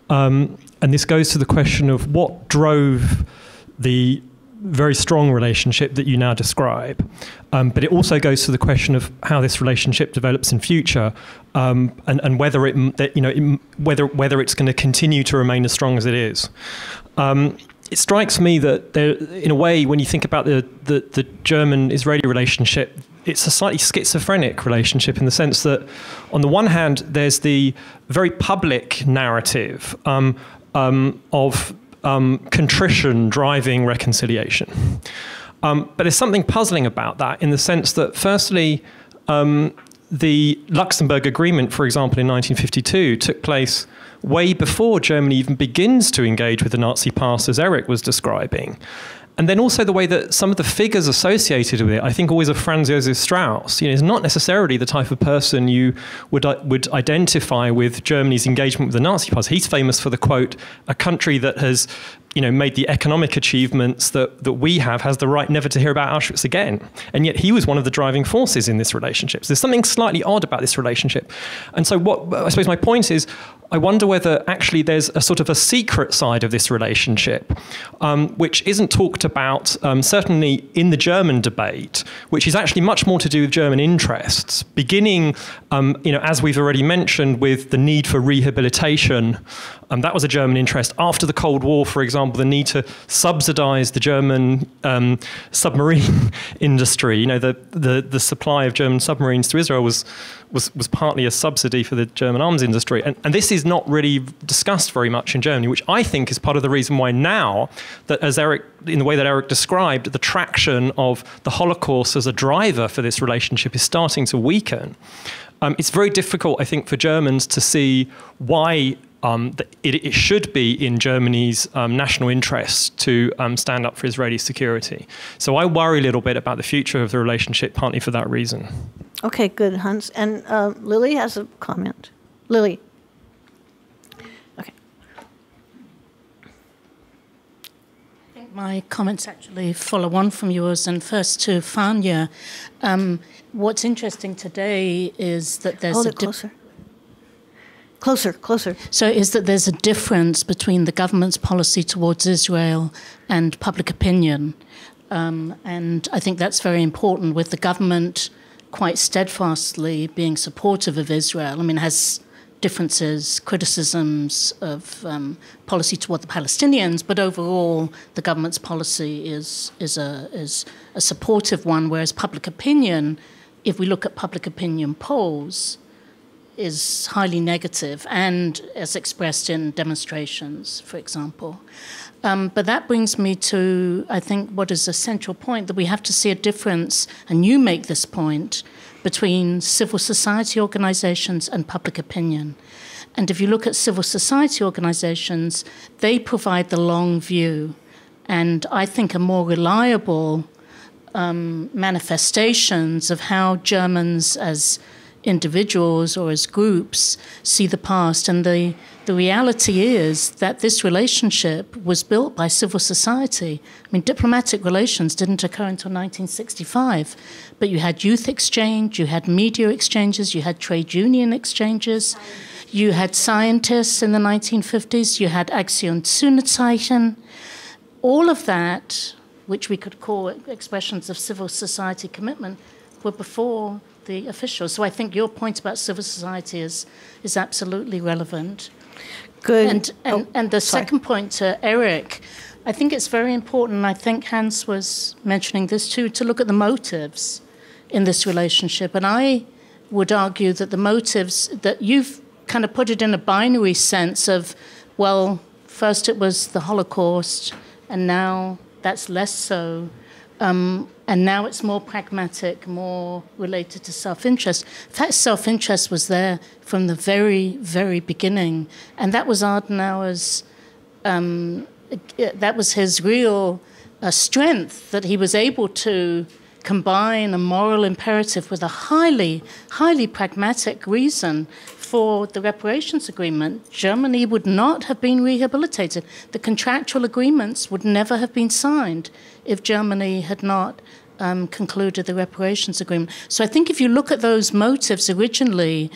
um, and this goes to the question of what drove the very strong relationship that you now describe. Um, but it also goes to the question of how this relationship develops in future, um, and, and whether it, that, you know, it, whether whether it's going to continue to remain as strong as it is. Um, it strikes me that there, in a way, when you think about the, the, the German-Israeli relationship, it's a slightly schizophrenic relationship in the sense that, on the one hand, there's the very public narrative um, um, of um, contrition driving reconciliation. Um, but there's something puzzling about that in the sense that, firstly, um, the Luxembourg Agreement, for example, in 1952, took place way before Germany even begins to engage with the Nazi past, as Eric was describing. And then also the way that some of the figures associated with it, I think always of Franz Josef Strauss, you know, is not necessarily the type of person you would uh, would identify with Germany's engagement with the Nazi past. He's famous for the quote, "A country that has you know, made the economic achievements that, that we have has the right never to hear about Auschwitz again. And yet he was one of the driving forces in this relationship. So there's something slightly odd about this relationship. And so what I suppose my point is, I wonder whether actually there's a sort of a secret side of this relationship, um, which isn't talked about, um, certainly in the German debate, which is actually much more to do with German interests, beginning, um, you know, as we've already mentioned, with the need for rehabilitation. Um, that was a German interest. After the Cold War, for example, the need to subsidize the German um, submarine <laughs> industry. You know, the, the, the supply of German submarines to Israel was was, was partly a subsidy for the German arms industry. And, and this is not really discussed very much in Germany, which I think is part of the reason why now, that as Eric, in the way that Eric described, the traction of the Holocaust as a driver for this relationship is starting to weaken. Um, it's very difficult, I think, for Germans to see why um, it, it, should be in Germany's um, national interest to um, stand up for Israeli security. So I worry a little bit about the future of the relationship, partly for that reason. Okay, good, Hans. And uh, Lily has a comment. Lily. Okay. I think my comments actually follow on from yours. And first to Fania, um, what's interesting today is that there's Hold a it closer. Closer, closer. So, is that there's a difference between the government's policy towards Israel and public opinion. Um, and I think that's very important with the government quite steadfastly being supportive of Israel. I mean, has differences, criticisms of um, policy toward the Palestinians, but overall, the government's policy is is a is a supportive one. Whereas public opinion, if we look at public opinion polls, is highly negative, and as expressed in demonstrations, for example. Um, but that brings me to, I think, what is a central point that we have to see a difference, and you make this point, between civil society organizations and public opinion. And if you look at civil society organizations, they provide the long view, and I think are more reliable um, manifestations of how Germans as individuals or as groups see the past. And the, the reality is that this relationship was built by civil society. I mean, diplomatic relations didn't occur until 1965, but you had youth exchange, you had media exchanges, you had trade union exchanges. You had scientists in the 1950s, you had Aktion Sühnezeichen. All of that, which we could call expressions of civil society commitment, were before the officials. So I think your point about civil society is, is absolutely relevant. Good. And, and, Oh, and the sorry. second point to Eric, I think it's very important, I think Hans was mentioning this too, to look at the motives in this relationship. And I would argue that the motives that you've kind of put it in a binary sense of, well, first it was the Holocaust, and now that's less so. Um, and now it's more pragmatic, more related to self interest. That self interest was there from the very, very beginning. And that was Adenauer's, um, that was his real uh, strength, that he was able to combine a moral imperative with a highly, highly pragmatic reason for the reparations agreement. Germany would not have been rehabilitated. The contractual agreements would never have been signed if Germany had not um, concluded the reparations agreement. So I think if you look at those motives originally,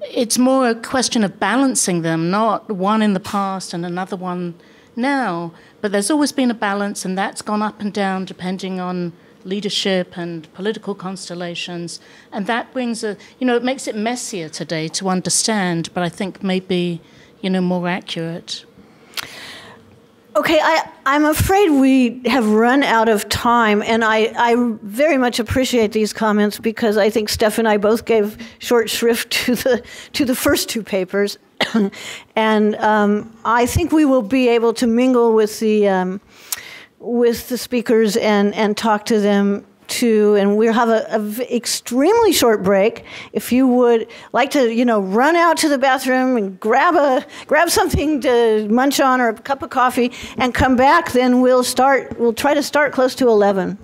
it's more a question of balancing them, not one in the past and another one now. But there's always been a balance, and that's gone up and down depending on leadership and political constellations. And that brings a, you know, it makes it messier today to understand, but I think maybe, you know, more accurate. Okay, I, I'm afraid we have run out of time, and I, I very much appreciate these comments because I think Steph and I both gave short shrift <laughs> to the to the first two papers, <coughs> and um, I think we will be able to mingle with the um, with the speakers and and talk to them too. And we'll have a, a extremely short break. If you would like to, you know, run out to the bathroom and grab a grab something to munch on or a cup of coffee and come back, then we'll start. We'll try to start close to eleven.